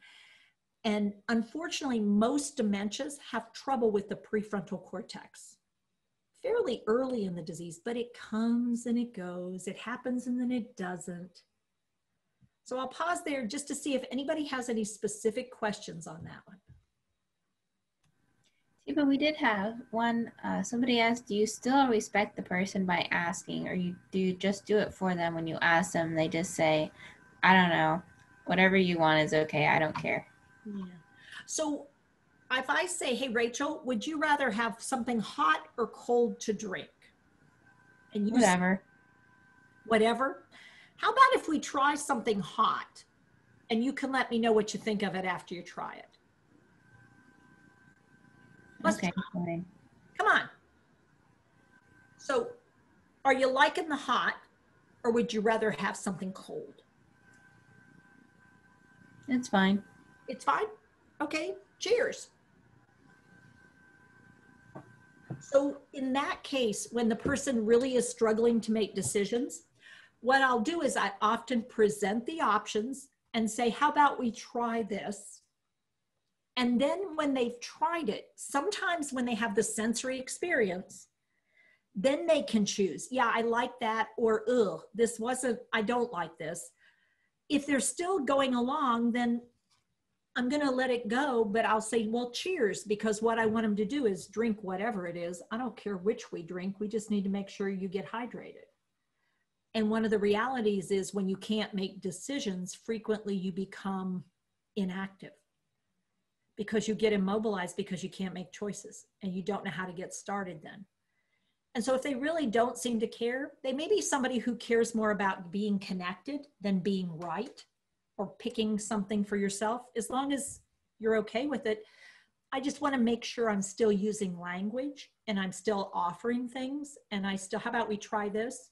And unfortunately, most dementias have trouble with the prefrontal cortex fairly early in the disease, but it comes and it goes. It happens and then it doesn't. So I'll pause there just to see if anybody has any specific questions on that one. Yeah, but we did have one. Uh, somebody asked, "Do you still respect the person by asking, or you do you just do it for them when you ask them? They just say, "I don't know, whatever you want is okay. I don't care." Yeah. So if I say, "Hey, Rachel, would you rather have something hot or cold to drink?" And you whatever, say, whatever. How about if we try something hot, and you can let me know what you think of it after you try it? Let's okay, fine. Come on. So, are you liking the hot, or would you rather have something cold? It's fine. It's fine. Okay. Cheers. So, in that case, when the person really is struggling to make decisions, what I'll do is I often present the options and say, How about we try this? And then when they've tried it, sometimes when they have the sensory experience, then they can choose, yeah, I like that, or ugh, this wasn't, I don't like this. If they're still going along, then I'm going to let it go, but I'll say, well, cheers, because what I want them to do is drink whatever it is. I don't care which we drink. We just need to make sure you get hydrated. And one of the realities is when you can't make decisions, frequently you become inactive because you get immobilized because you can't make choices and you don't know how to get started then. And so if they really don't seem to care, they may be somebody who cares more about being connected than being right or picking something for yourself. As long as you're okay with it, I just want to make sure I'm still using language and I'm still offering things. And I still, how about we try this?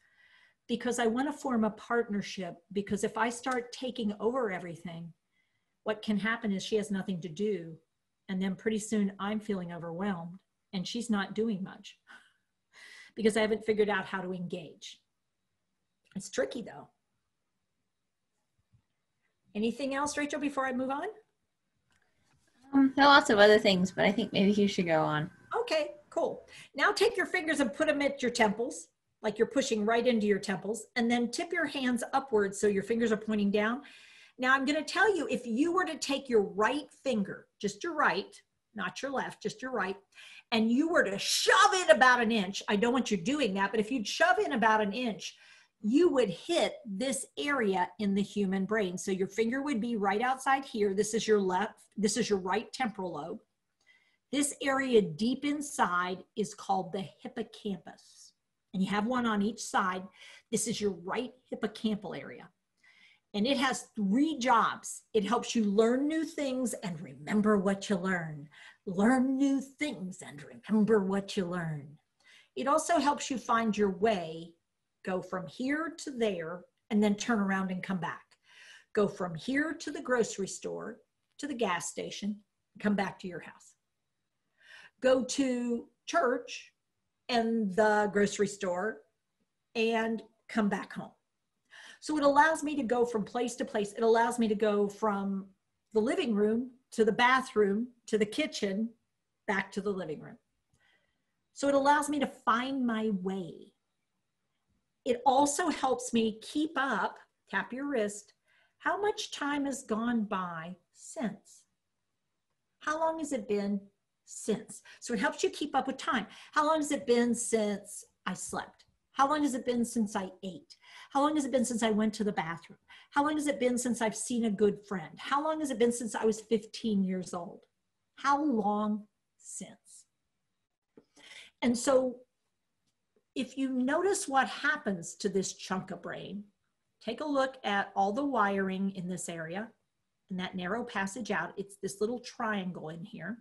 Because I want to form a partnership. Because if I start taking over everything, what can happen is she has nothing to do. And then pretty soon I'm feeling overwhelmed and she's not doing much because I haven't figured out how to engage. It's tricky though. Anything else, Rachel, before I move on? Um, there are lots of other things, but I think maybe you should go on. Okay, cool. Now take your fingers and put them at your temples, like you're pushing right into your temples, and then tip your hands upwards so your fingers are pointing down. Now I'm going to tell you if you were to take your right finger, just your right, not your left, just your right, and you were to shove in about an inch, I don't want you doing that, but if you'd shove in about an inch, you would hit this area in the human brain. So your finger would be right outside here. This is your left, this is your right temporal lobe. This area deep inside is called the hippocampus. And you have one on each side. This is your right hippocampal area and it has three jobs. It helps you learn new things and remember what you learn. Learn new things and remember what you learn. It also helps you find your way, go from here to there, and then turn around and come back. Go from here to the grocery store, to the gas station, come back to your house. Go to church and the grocery store and come back home so it allows me to go from place to place. It allows me to go from the living room to the bathroom to the kitchen back to the living room. So it allows me to find my way. It also helps me keep up, tap your wrist, how much time has gone by since? How long has it been since? So it helps you keep up with time. How long has it been since I slept? How long has it been since I ate? How long has it been since I went to the bathroom? How long has it been since I've seen a good friend? How long has it been since I was 15 years old? How long since? And so, if you notice what happens to this chunk of brain, take a look at all the wiring in this area and that narrow passage out. It's this little triangle in here,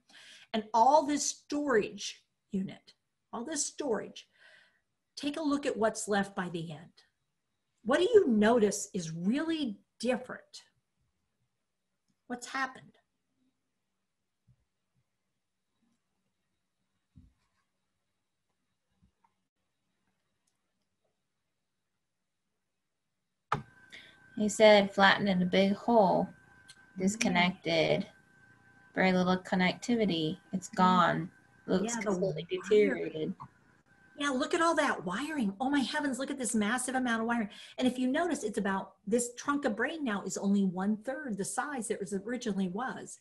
and all this storage unit, all this storage. Take a look at what's left by the end what do you notice is really different What's happened? He said flattened in a big hole, mm-hmm. disconnected, very little connectivity. It's mm-hmm. gone. Looks Yeah, completely deteriorated. Yeah, look at all that wiring. Oh my heavens, look at this massive amount of wiring. And if you notice, it's about this trunk of brain now is only one third the size it was originally was.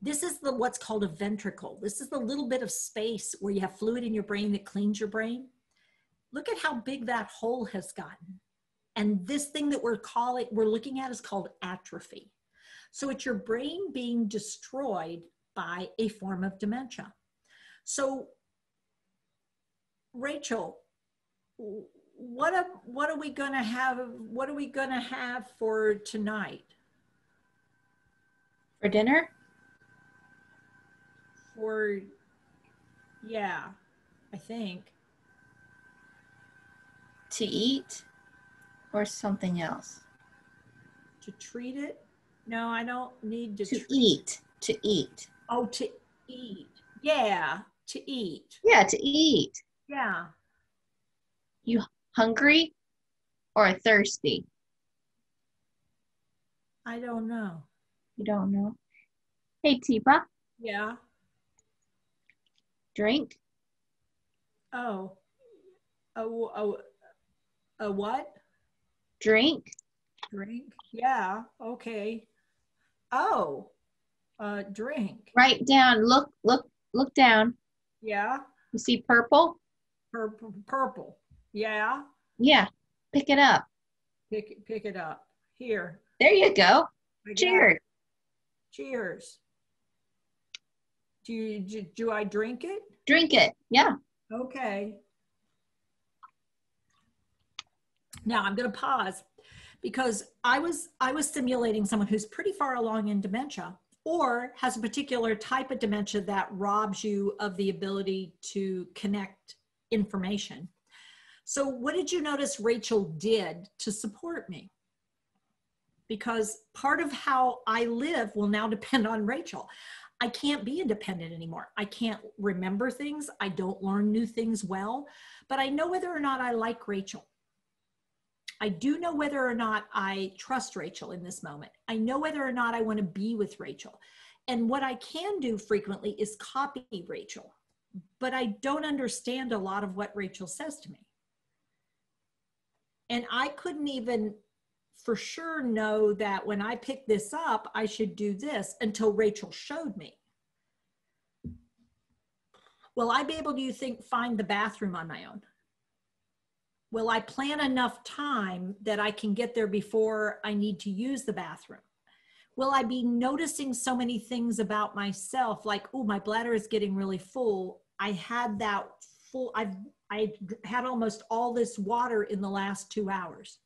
This is the what's called a ventricle. This is the little bit of space where you have fluid in your brain that cleans your brain. Look at how big that hole has gotten. And this thing that we're calling, we're looking at is called atrophy. So it's your brain being destroyed by a form of dementia. So Rachel, what are, what are we going to have? What are we going to have for tonight? For dinner? For, yeah, I think. To eat? Or something else? To treat it? No, I don't need to. To eat. To eat. Oh, to eat. Yeah, to eat. Yeah, to eat. Yeah. You hungry or thirsty? I don't know. You don't know. Hey, Teepa, Yeah. drink? Oh. Oh, oh, a what? Drink? Drink? Yeah. Okay. Oh, uh, drink. Right down. Look, look, look down. Yeah. You see purple? Purple. Purple. Yeah. Yeah. Pick it up. Pick it- pick it up. Here. There you go. Cheers. Cheers. Do you do, do I drink it? Drink it. Yeah. Okay. Now I'm going to pause because I was I was simulating someone who's pretty far along in dementia or has a particular type of dementia that robs you of the ability to connect information. So what did you notice Rachel did to support me? Because part of how I live will now depend on Rachel. I can't be independent anymore. I can't remember things. I don't learn new things well, but I know whether or not I like Rachel. I do know whether or not I trust Rachel in this moment. I know whether or not I want to be with Rachel. And what I can do frequently is copy Rachel, but I don't understand a lot of what Rachel says to me. And I couldn't even for sure know that when I pick this up, I should do this until Rachel showed me. Will I be able, to, you think, find the bathroom on my own? Will I plan enough time that I can get there before I need to use the bathroom? Will I be noticing so many things about myself, like, oh, my bladder is getting really full. I had that full, I've I had almost all this water in the last two hours.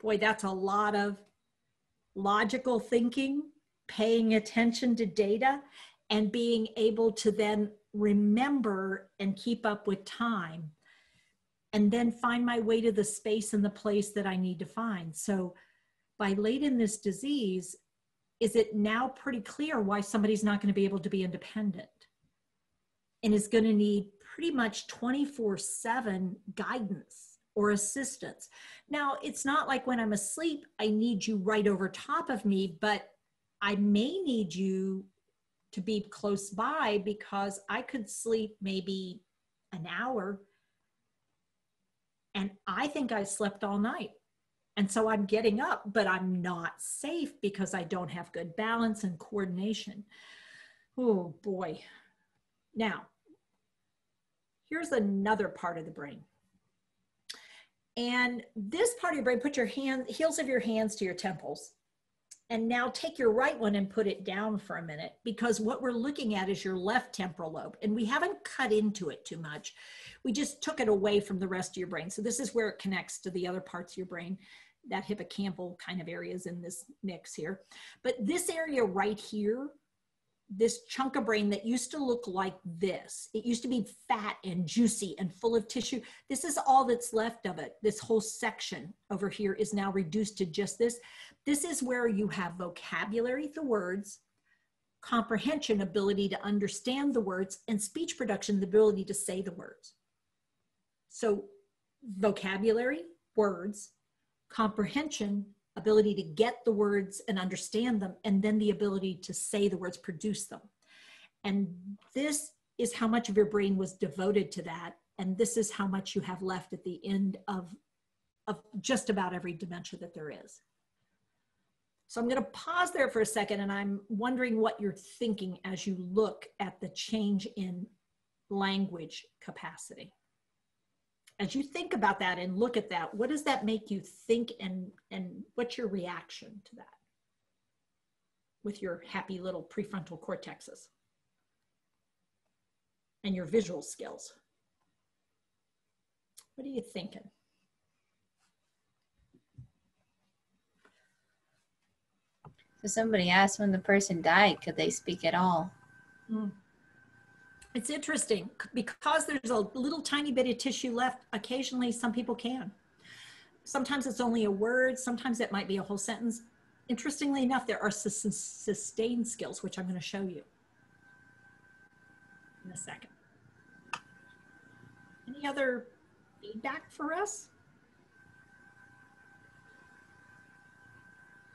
Boy, that's a lot of logical thinking, paying attention to data, and being able to then remember and keep up with time and then find my way to the space and the place that I need to find. So by late in this disease, is it now pretty clear why somebody's not going to be able to be independent and is going to need pretty much 24 7 guidance or assistance? Now, it's not like when I'm asleep, I need you right over top of me, but I may need you to be close by because I could sleep maybe an hour and I think I slept all night. And so I'm getting up, but I'm not safe because I don't have good balance and coordination. Oh boy. Now, here's another part of the brain. And this part of your brain, put your hand, heels of your hands to your temples. And now take your right one and put it down for a minute because what we're looking at is your left temporal lobe. And we haven't cut into it too much. We just took it away from the rest of your brain. So this is where it connects to the other parts of your brain. That hippocampal kind of areas in this mix here. But this area right here, this chunk of brain that used to look like this, it used to be fat and juicy and full of tissue. This is all that's left of it. This whole section over here is now reduced to just this. This is where you have vocabulary, the words, comprehension, ability to understand the words, and speech production, the ability to say the words. So, vocabulary, words, comprehension, ability to get the words and understand them, and then the ability to say the words, produce them. And this is how much of your brain was devoted to that. And this is how much you have left at the end of, of just about every dementia that there is. So I'm going to pause there for a second and I'm wondering what you're thinking as you look at the change in language capacity. As you think about that and look at that, what does that make you think and, and what's your reaction to that with your happy little prefrontal cortexes and your visual skills? What are you thinking? So somebody asked when the person died, could they speak at all? Mm. It's interesting because there's a little tiny bit of tissue left. Occasionally, some people can. Sometimes it's only a word, sometimes it might be a whole sentence. Interestingly enough, there are sustained skills, which I'm going to show you in a second. Any other feedback for us?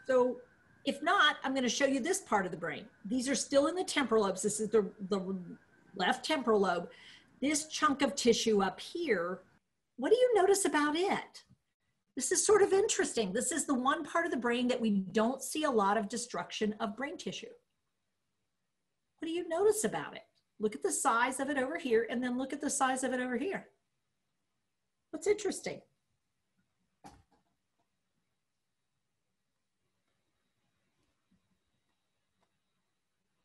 So if not, I'm going to show you this part of the brain. These are still in the temporal lobes. This is the, the left temporal lobe. This chunk of tissue up here, what do you notice about it? This is sort of interesting. This is the one part of the brain that we don't see a lot of destruction of brain tissue. What do you notice about it? Look at the size of it over here and then look at the size of it over here. What's interesting?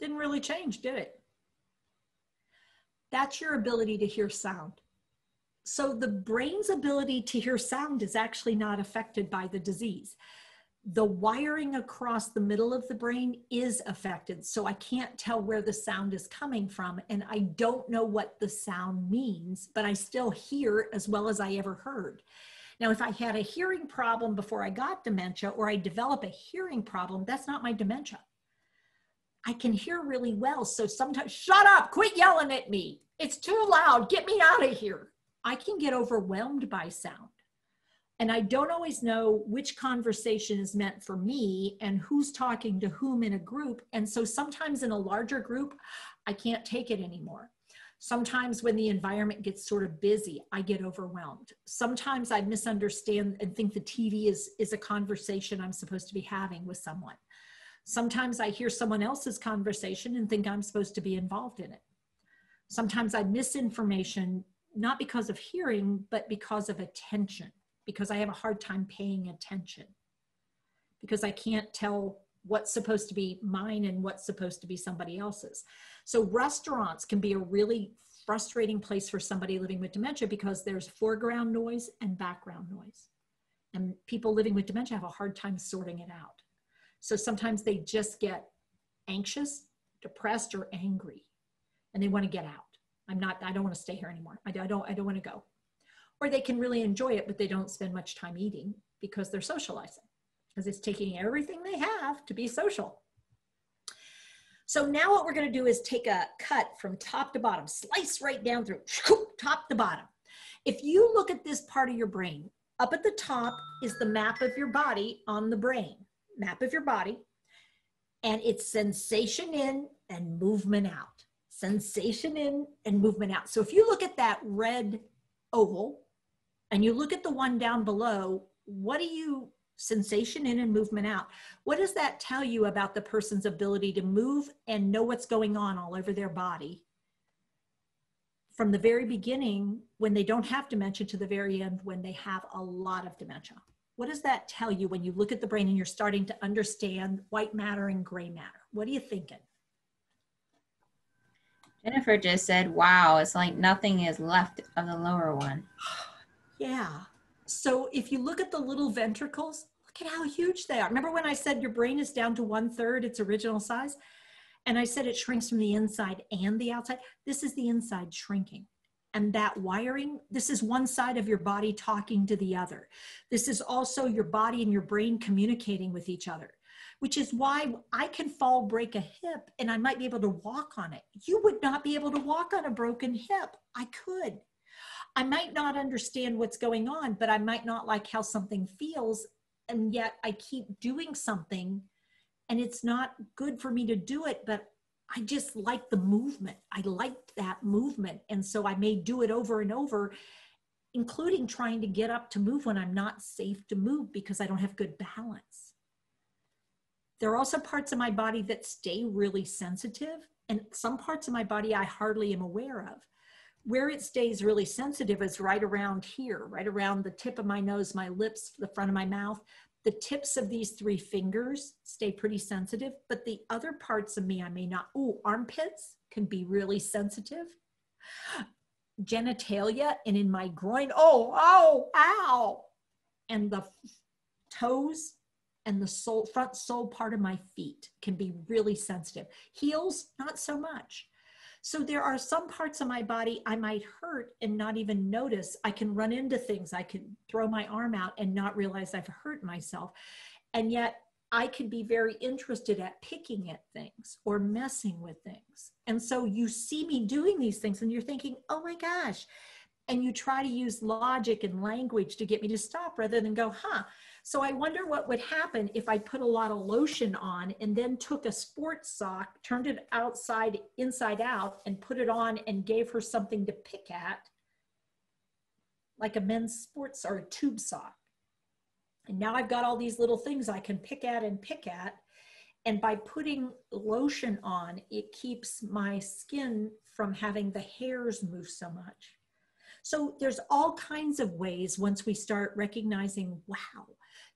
Didn't really change, did it? That's your ability to hear sound. So the brain's ability to hear sound is actually not affected by the disease. The wiring across the middle of the brain is affected. So I can't tell where the sound is coming from. And I don't know what the sound means, but I still hear as well as I ever heard. Now, if I had a hearing problem before I got dementia or I develop a hearing problem, that's not my dementia. I can hear really well. So sometimes, shut up, quit yelling at me. It's too loud. Get me out of here. I can get overwhelmed by sound. And I don't always know which conversation is meant for me and who's talking to whom in a group. And so sometimes in a larger group, I can't take it anymore. Sometimes when the environment gets sort of busy, I get overwhelmed. Sometimes I misunderstand and think the TV is, is a conversation I'm supposed to be having with someone. Sometimes I hear someone else's conversation and think I'm supposed to be involved in it. Sometimes I miss information, not because of hearing, but because of attention, because I have a hard time paying attention, because I can't tell what's supposed to be mine and what's supposed to be somebody else's. So restaurants can be a really frustrating place for somebody living with dementia because there's foreground noise and background noise. And people living with dementia have a hard time sorting it out. So sometimes they just get anxious, depressed, or angry, and they want to get out. I'm not, I don't want to stay here anymore. I, don't, I don't want to go. Or they can really enjoy it, but they don't spend much time eating because they're socializing, because it's taking everything they have to be social. So now what we're going to do is take a cut from top to bottom, slice right down through, top to bottom. If you look at this part of your brain, up at the top is the map of your body on the brain map of your body, and it's sensation in and movement out. Sensation in and movement out. So if you look at that red oval and you look at the one down below, what do you sensation in and movement out? What does that tell you about the person's ability to move and know what's going on all over their body? From the very beginning, when they don't have dementia, to the very end, when they have a lot of dementia. What does that tell you when you look at the brain and you're starting to understand white matter and gray matter? What are you thinking? Jennifer just said, wow, it's like nothing is left of the lower one. yeah. So if you look at the little ventricles, look at how huge they are. Remember when I said your brain is down to one third its original size? And I said it shrinks from the inside and the outside. This is the inside shrinking. And that wiring, this is one side of your body talking to the other. This is also your body and your brain communicating with each other, which is why I can fall, break a hip, and I might be able to walk on it. You would not be able to walk on a broken hip. I could. I might not understand what's going on, but I might not like how something feels. And yet I keep doing something and it's not good for me to do it, but I just like the movement. I liked that movement. And so I may do it over and over, including trying to get up to move when I'm not safe to move because I don't have good balance. There are also parts of my body that stay really sensitive, and some parts of my body I hardly am aware of. Where it stays really sensitive is right around here, right around the tip of my nose, my lips, the front of my mouth. The tips of these three fingers stay pretty sensitive, but the other parts of me I may not. Oh, armpits can be really sensitive. Genitalia and in my groin, oh, oh, ow. And the toes and the sole, front sole part of my feet can be really sensitive. Heels, not so much. So there are some parts of my body I might hurt and not even notice. I can run into things. I can throw my arm out and not realize I've hurt myself. And yet I can be very interested at picking at things or messing with things. And so you see me doing these things and you're thinking, oh my gosh. And you try to use logic and language to get me to stop rather than go, huh, so I wonder what would happen if I put a lot of lotion on and then took a sports sock, turned it outside, inside out, and put it on and gave her something to pick at, like a men's sports or a tube sock. And now I've got all these little things I can pick at and pick at. And by putting lotion on, it keeps my skin from having the hairs move so much. So there's all kinds of ways once we start recognizing, wow,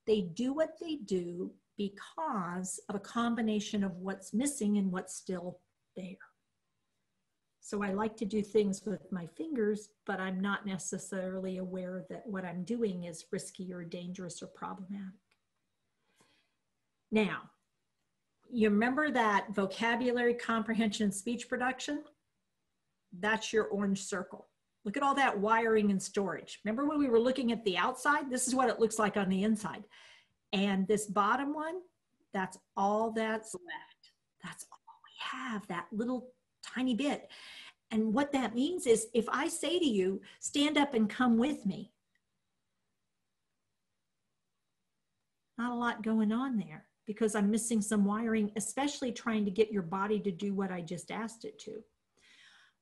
they do what they do because of a combination of what's missing and what's still there. So I like to do things with my fingers, but I'm not necessarily aware that what I'm doing is risky or dangerous or problematic. Now, you remember that vocabulary comprehension speech production? That's your orange circle. Look at all that wiring and storage. Remember when we were looking at the outside? This is what it looks like on the inside. And this bottom one, that's all that's left. That's all we have, that little tiny bit. And what that means is if I say to you, stand up and come with me, not a lot going on there because I'm missing some wiring, especially trying to get your body to do what I just asked it to.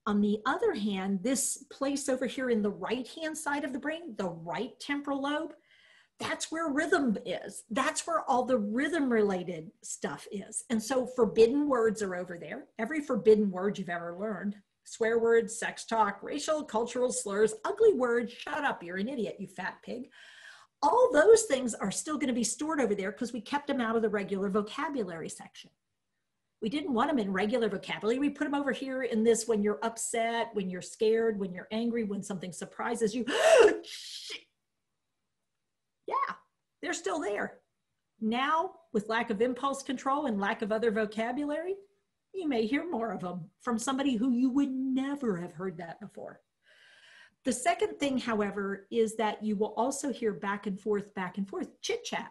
On the other hand, this place over here in the right hand side of the brain, the right temporal lobe, that's where rhythm is. That's where all the rhythm related stuff is. And so forbidden words are over there. Every forbidden word you've ever learned swear words, sex talk, racial, cultural slurs, ugly words, shut up, you're an idiot, you fat pig. All those things are still going to be stored over there because we kept them out of the regular vocabulary section. We didn't want them in regular vocabulary. We put them over here in this when you're upset, when you're scared, when you're angry, when something surprises you. yeah, they're still there. Now, with lack of impulse control and lack of other vocabulary, you may hear more of them from somebody who you would never have heard that before. The second thing, however, is that you will also hear back and forth, back and forth, chit chat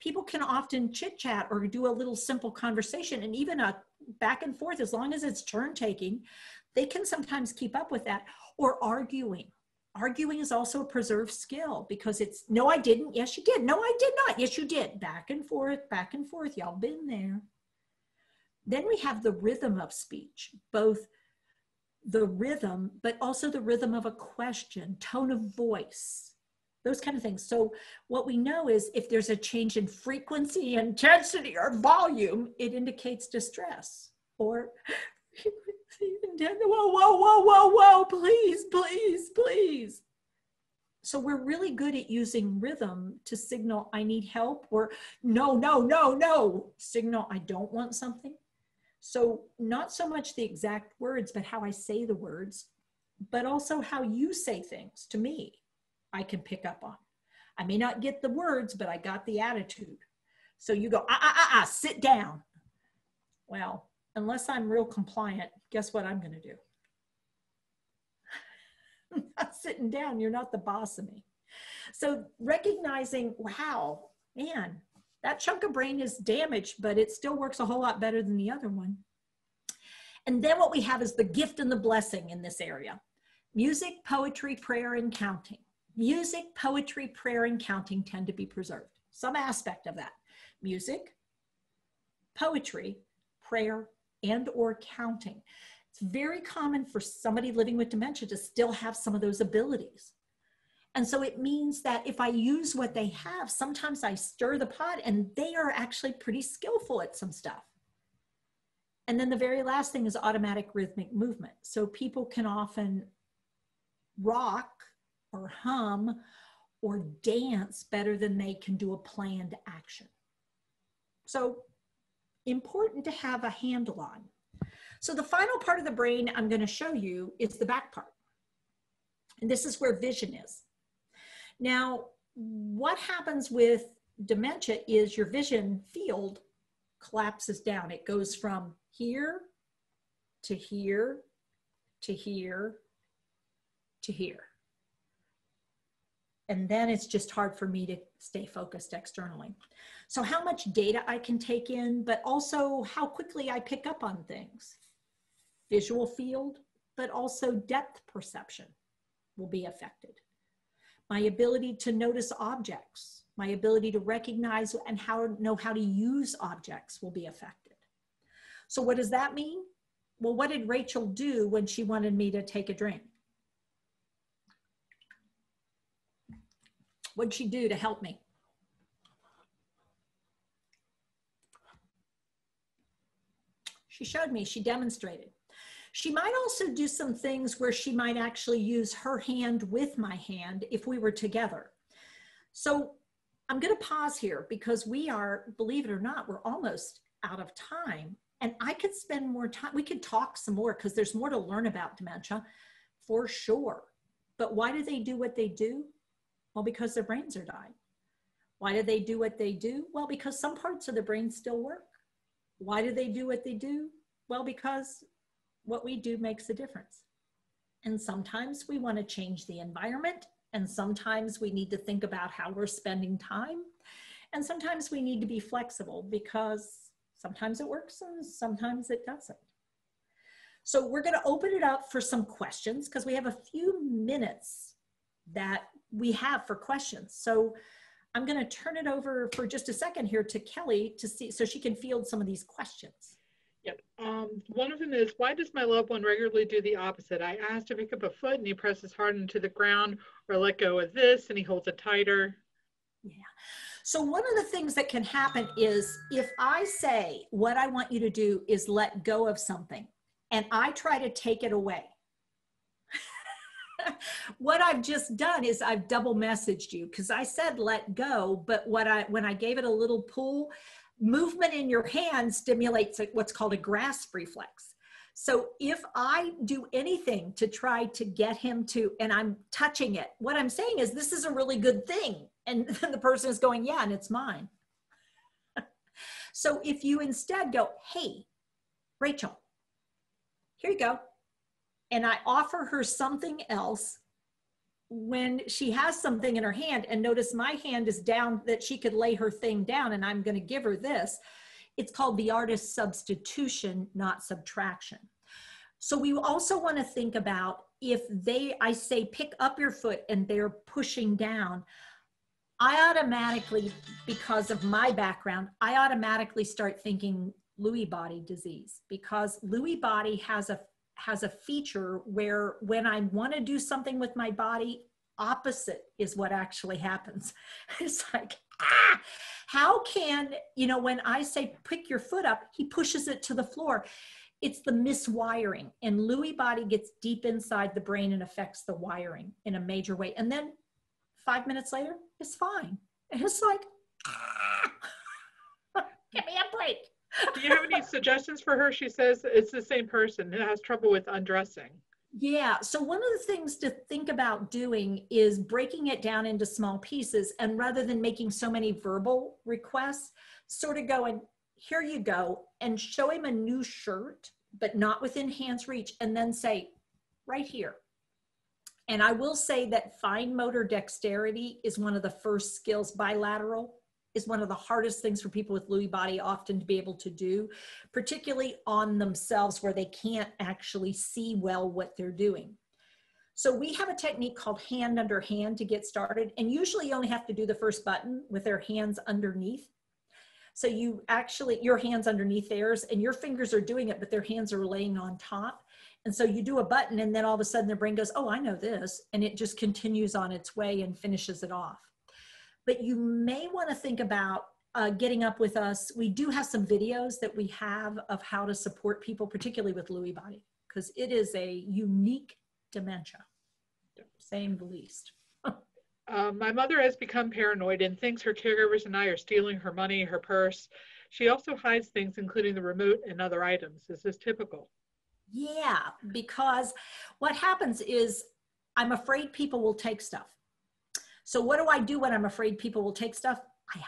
people can often chit chat or do a little simple conversation and even a back and forth as long as it's turn taking they can sometimes keep up with that. Or arguing. Arguing is also a preserved skill because it's no i didn't. Yes you did. No i did not. Yes you did. Back and forth back and forth. Y'all been there. Then we have the rhythm of speech both the rhythm but also the rhythm of a question tone of voice those kind of things. So what we know is if there's a change in frequency, intensity, or volume, it indicates distress or whoa, whoa, whoa, whoa, whoa, please, please, please. So we're really good at using rhythm to signal I need help or no, no, no, no, signal I don't want something. So not so much the exact words, but how I say the words, but also how you say things to me. I can pick up on. I may not get the words, but I got the attitude. So you go, ah, ah, ah, ah, sit down. Well, unless I'm real compliant, guess what I'm going to do? Not sitting down. You're not the boss of me. So recognizing, wow, man, that chunk of brain is damaged, but it still works a whole lot better than the other one. And then what we have is the gift and the blessing in this area. Music, poetry, prayer, and counting. Music, poetry, prayer, and counting tend to be preserved. Some aspect of that. Music, poetry, prayer, and or counting. It's very common for somebody living with dementia to still have some of those abilities. And so it means that if I use what they have, sometimes I stir the pot and they are actually pretty skillful at some stuff. And then the very last thing is automatic rhythmic movement. So people can often rock or hum or dance better than they can do a planned action. So important to have a handle on. So the final part of the brain I'm going to show you is the back part. And this is where vision is. Now, what happens with dementia is your vision field collapses down. It goes from here to here to here to here. And then it's just hard for me to stay focused externally. So, how much data I can take in, but also how quickly I pick up on things. Visual field, but also depth perception will be affected my ability to notice objects, my ability to recognize and how know how to use objects will be affected. So what does that mean? Well, what did Rachel do when she wanted me to take a drink? What'd she do to help me? She showed me, she demonstrated. She might also do some things where she might actually use her hand with my hand if we were together. So I'm going to pause here because we are, believe it or not, we're almost out of time. And I could spend more time, we could talk some more because there's more to learn about dementia for sure. But why do they do what they do? Well, because their brains are dying. Why do they do what they do? Well, because some parts of the brain still work. Why do they do what they do? Well, because what we do makes a difference. And sometimes we want to change the environment, and sometimes we need to think about how we're spending time. And sometimes we need to be flexible because sometimes it works and sometimes it doesn't. So we're going to open it up for some questions because we have a few minutes that we have for questions. So I'm going to turn it over for just a second here to Kelly to see so she can field some of these questions. Yep. Um, one of them is why does my loved one regularly do the opposite? I asked to pick up a foot and he presses hard into the ground or let go of this and he holds it tighter. Yeah. So, one of the things that can happen is if I say, what I want you to do is let go of something, and I try to take it away, what I've just done is I've double messaged you because I said let go, but what I when I gave it a little pull, movement in your hand stimulates what's called a grasp reflex. So if I do anything to try to get him to, and I'm touching it, what I'm saying is this is a really good thing. And the person is going, yeah, and it's mine. so if you instead go, hey, Rachel, here you go. And I offer her something else when she has something in her hand and notice my hand is down that she could lay her thing down and I'm going to give her this. It's called the artist substitution, not subtraction. So we also want to think about if they, I say, pick up your foot and they're pushing down, I automatically, because of my background, I automatically start thinking Lewy body disease because Lewy body has a has a feature where when I want to do something with my body, opposite is what actually happens. It's like, ah, how can, you know, when I say pick your foot up, he pushes it to the floor. It's the miswiring, and Lewy body gets deep inside the brain and affects the wiring in a major way. And then five minutes later, it's fine. And it's like, ah, give me a break. Do you have any suggestions for her? She says it's the same person who has trouble with undressing. Yeah. So, one of the things to think about doing is breaking it down into small pieces. And rather than making so many verbal requests, sort of going, here you go, and show him a new shirt, but not within hand's reach, and then say, right here. And I will say that fine motor dexterity is one of the first skills, bilateral is one of the hardest things for people with Lewy body often to be able to do, particularly on themselves where they can't actually see well what they're doing. So we have a technique called hand under hand to get started. And usually you only have to do the first button with their hands underneath. So you actually, your hands underneath theirs and your fingers are doing it, but their hands are laying on top. And so you do a button and then all of a sudden their brain goes, oh, I know this. And it just continues on its way and finishes it off. But you may want to think about uh, getting up with us. We do have some videos that we have of how to support people, particularly with Lewy body, because it is a unique dementia, the least. Uh, my mother has become paranoid and thinks her caregivers and I are stealing her money, her purse. She also hides things, including the remote and other items. Is this typical? Yeah, because what happens is I'm afraid people will take stuff. So, what do I do when I'm afraid people will take stuff? I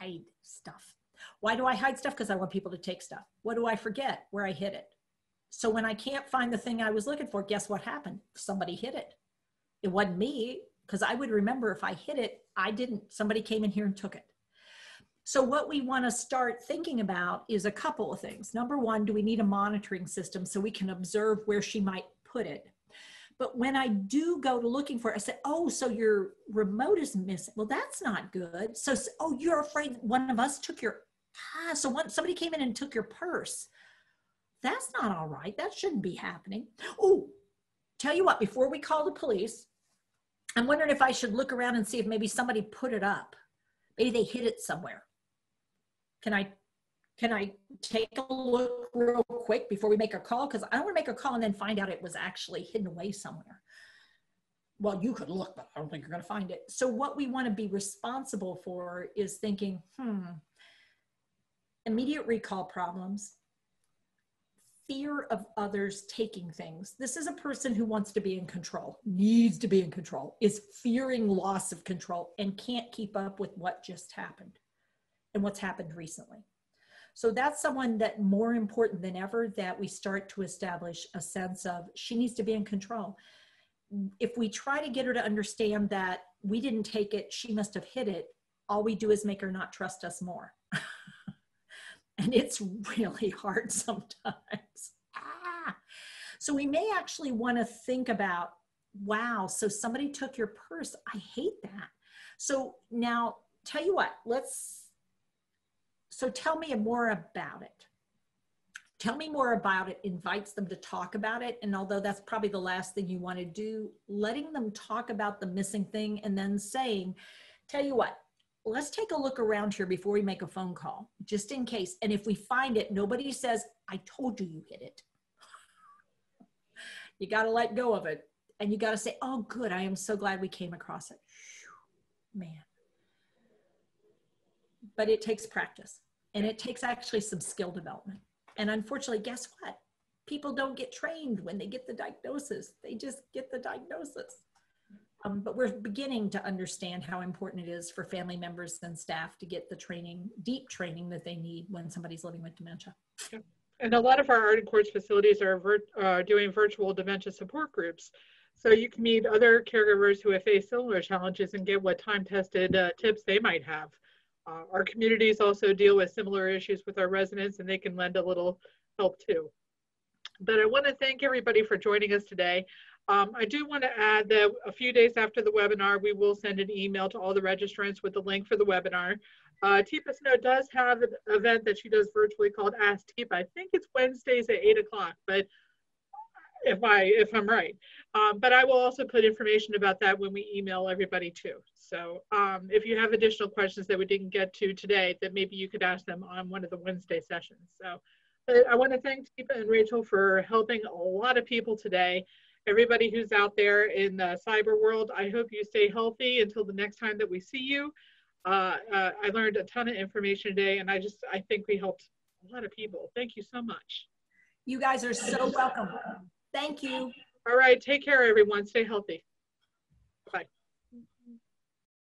hide stuff. Why do I hide stuff? Because I want people to take stuff. What do I forget? Where I hid it. So when I can't find the thing I was looking for, guess what happened? Somebody hid it. It wasn't me because I would remember if I hid it, I didn't, somebody came in here and took it. So what we want to start thinking about is a couple of things. Number one, do we need a monitoring system so we can observe where she might put it? But when I do go to looking for it, I say, oh, so your remote is missing. Well, that's not good. So, oh, you're afraid one of us took your, ah, so one, somebody came in and took your purse. That's not all right. That shouldn't be happening. Oh, tell you what, before we call the police, I'm wondering if I should look around and see if maybe somebody put it up. Maybe they hid it somewhere. Can I can I take a look real quick before we make a call? Because I don't want to make a call and then find out it was actually hidden away somewhere. Well, you could look, but I don't think you're going to find it. So, what we want to be responsible for is thinking, hmm, immediate recall problems, fear of others taking things. This is a person who wants to be in control, needs to be in control, is fearing loss of control, and can't keep up with what just happened and what's happened recently. So that's someone that more important than ever that we start to establish a sense of she needs to be in control. If we try to get her to understand that we didn't take it, she must have hit it, all we do is make her not trust us more. and it's really hard sometimes. Ah. So we may actually want to think about, wow, so somebody took your purse. I hate that. So now, tell you what, let's, so tell me more about it. Tell me more about it invites them to talk about it. And although that's probably the last thing you want to do, letting them talk about the missing thing and then saying, tell you what, let's take a look around here before we make a phone call, just in case. And if we find it, nobody says, I told you you hit it. you got to let go of it. And you got to say, oh, good. I am so glad we came across it. Whew, man. But it takes practice and it takes actually some skill development. And unfortunately, guess what? People don't get trained when they get the diagnosis, they just get the diagnosis. Um, but we're beginning to understand how important it is for family members and staff to get the training, deep training that they need when somebody's living with dementia. And a lot of our Arden Courts facilities are uh, doing virtual dementia support groups. So you can meet other caregivers who have faced similar challenges and get what time-tested uh, tips they might have. Uh, our communities also deal with similar issues with our residents and they can lend a little help too. But I want to thank everybody for joining us today. Um, I do want to add that a few days after the webinar, we will send an email to all the registrants with the link for the webinar. Uh, Teepa Snow does have an event that she does virtually called Ask Teepa. I think it's Wednesdays at 8 o'clock, but if, I, if I'm right. Um, but I will also put information about that when we email everybody too. So um, if you have additional questions that we didn't get to today, that maybe you could ask them on one of the Wednesday sessions. So I want to thank Teepa and Rachel for helping a lot of people today everybody who's out there in the cyber world, I hope you stay healthy until the next time that we see you. Uh, uh, I learned a ton of information today, and I just I think we helped a lot of people. Thank you so much. You guys are so welcome. Thank you. All right, take care, everyone. Stay healthy. Bye.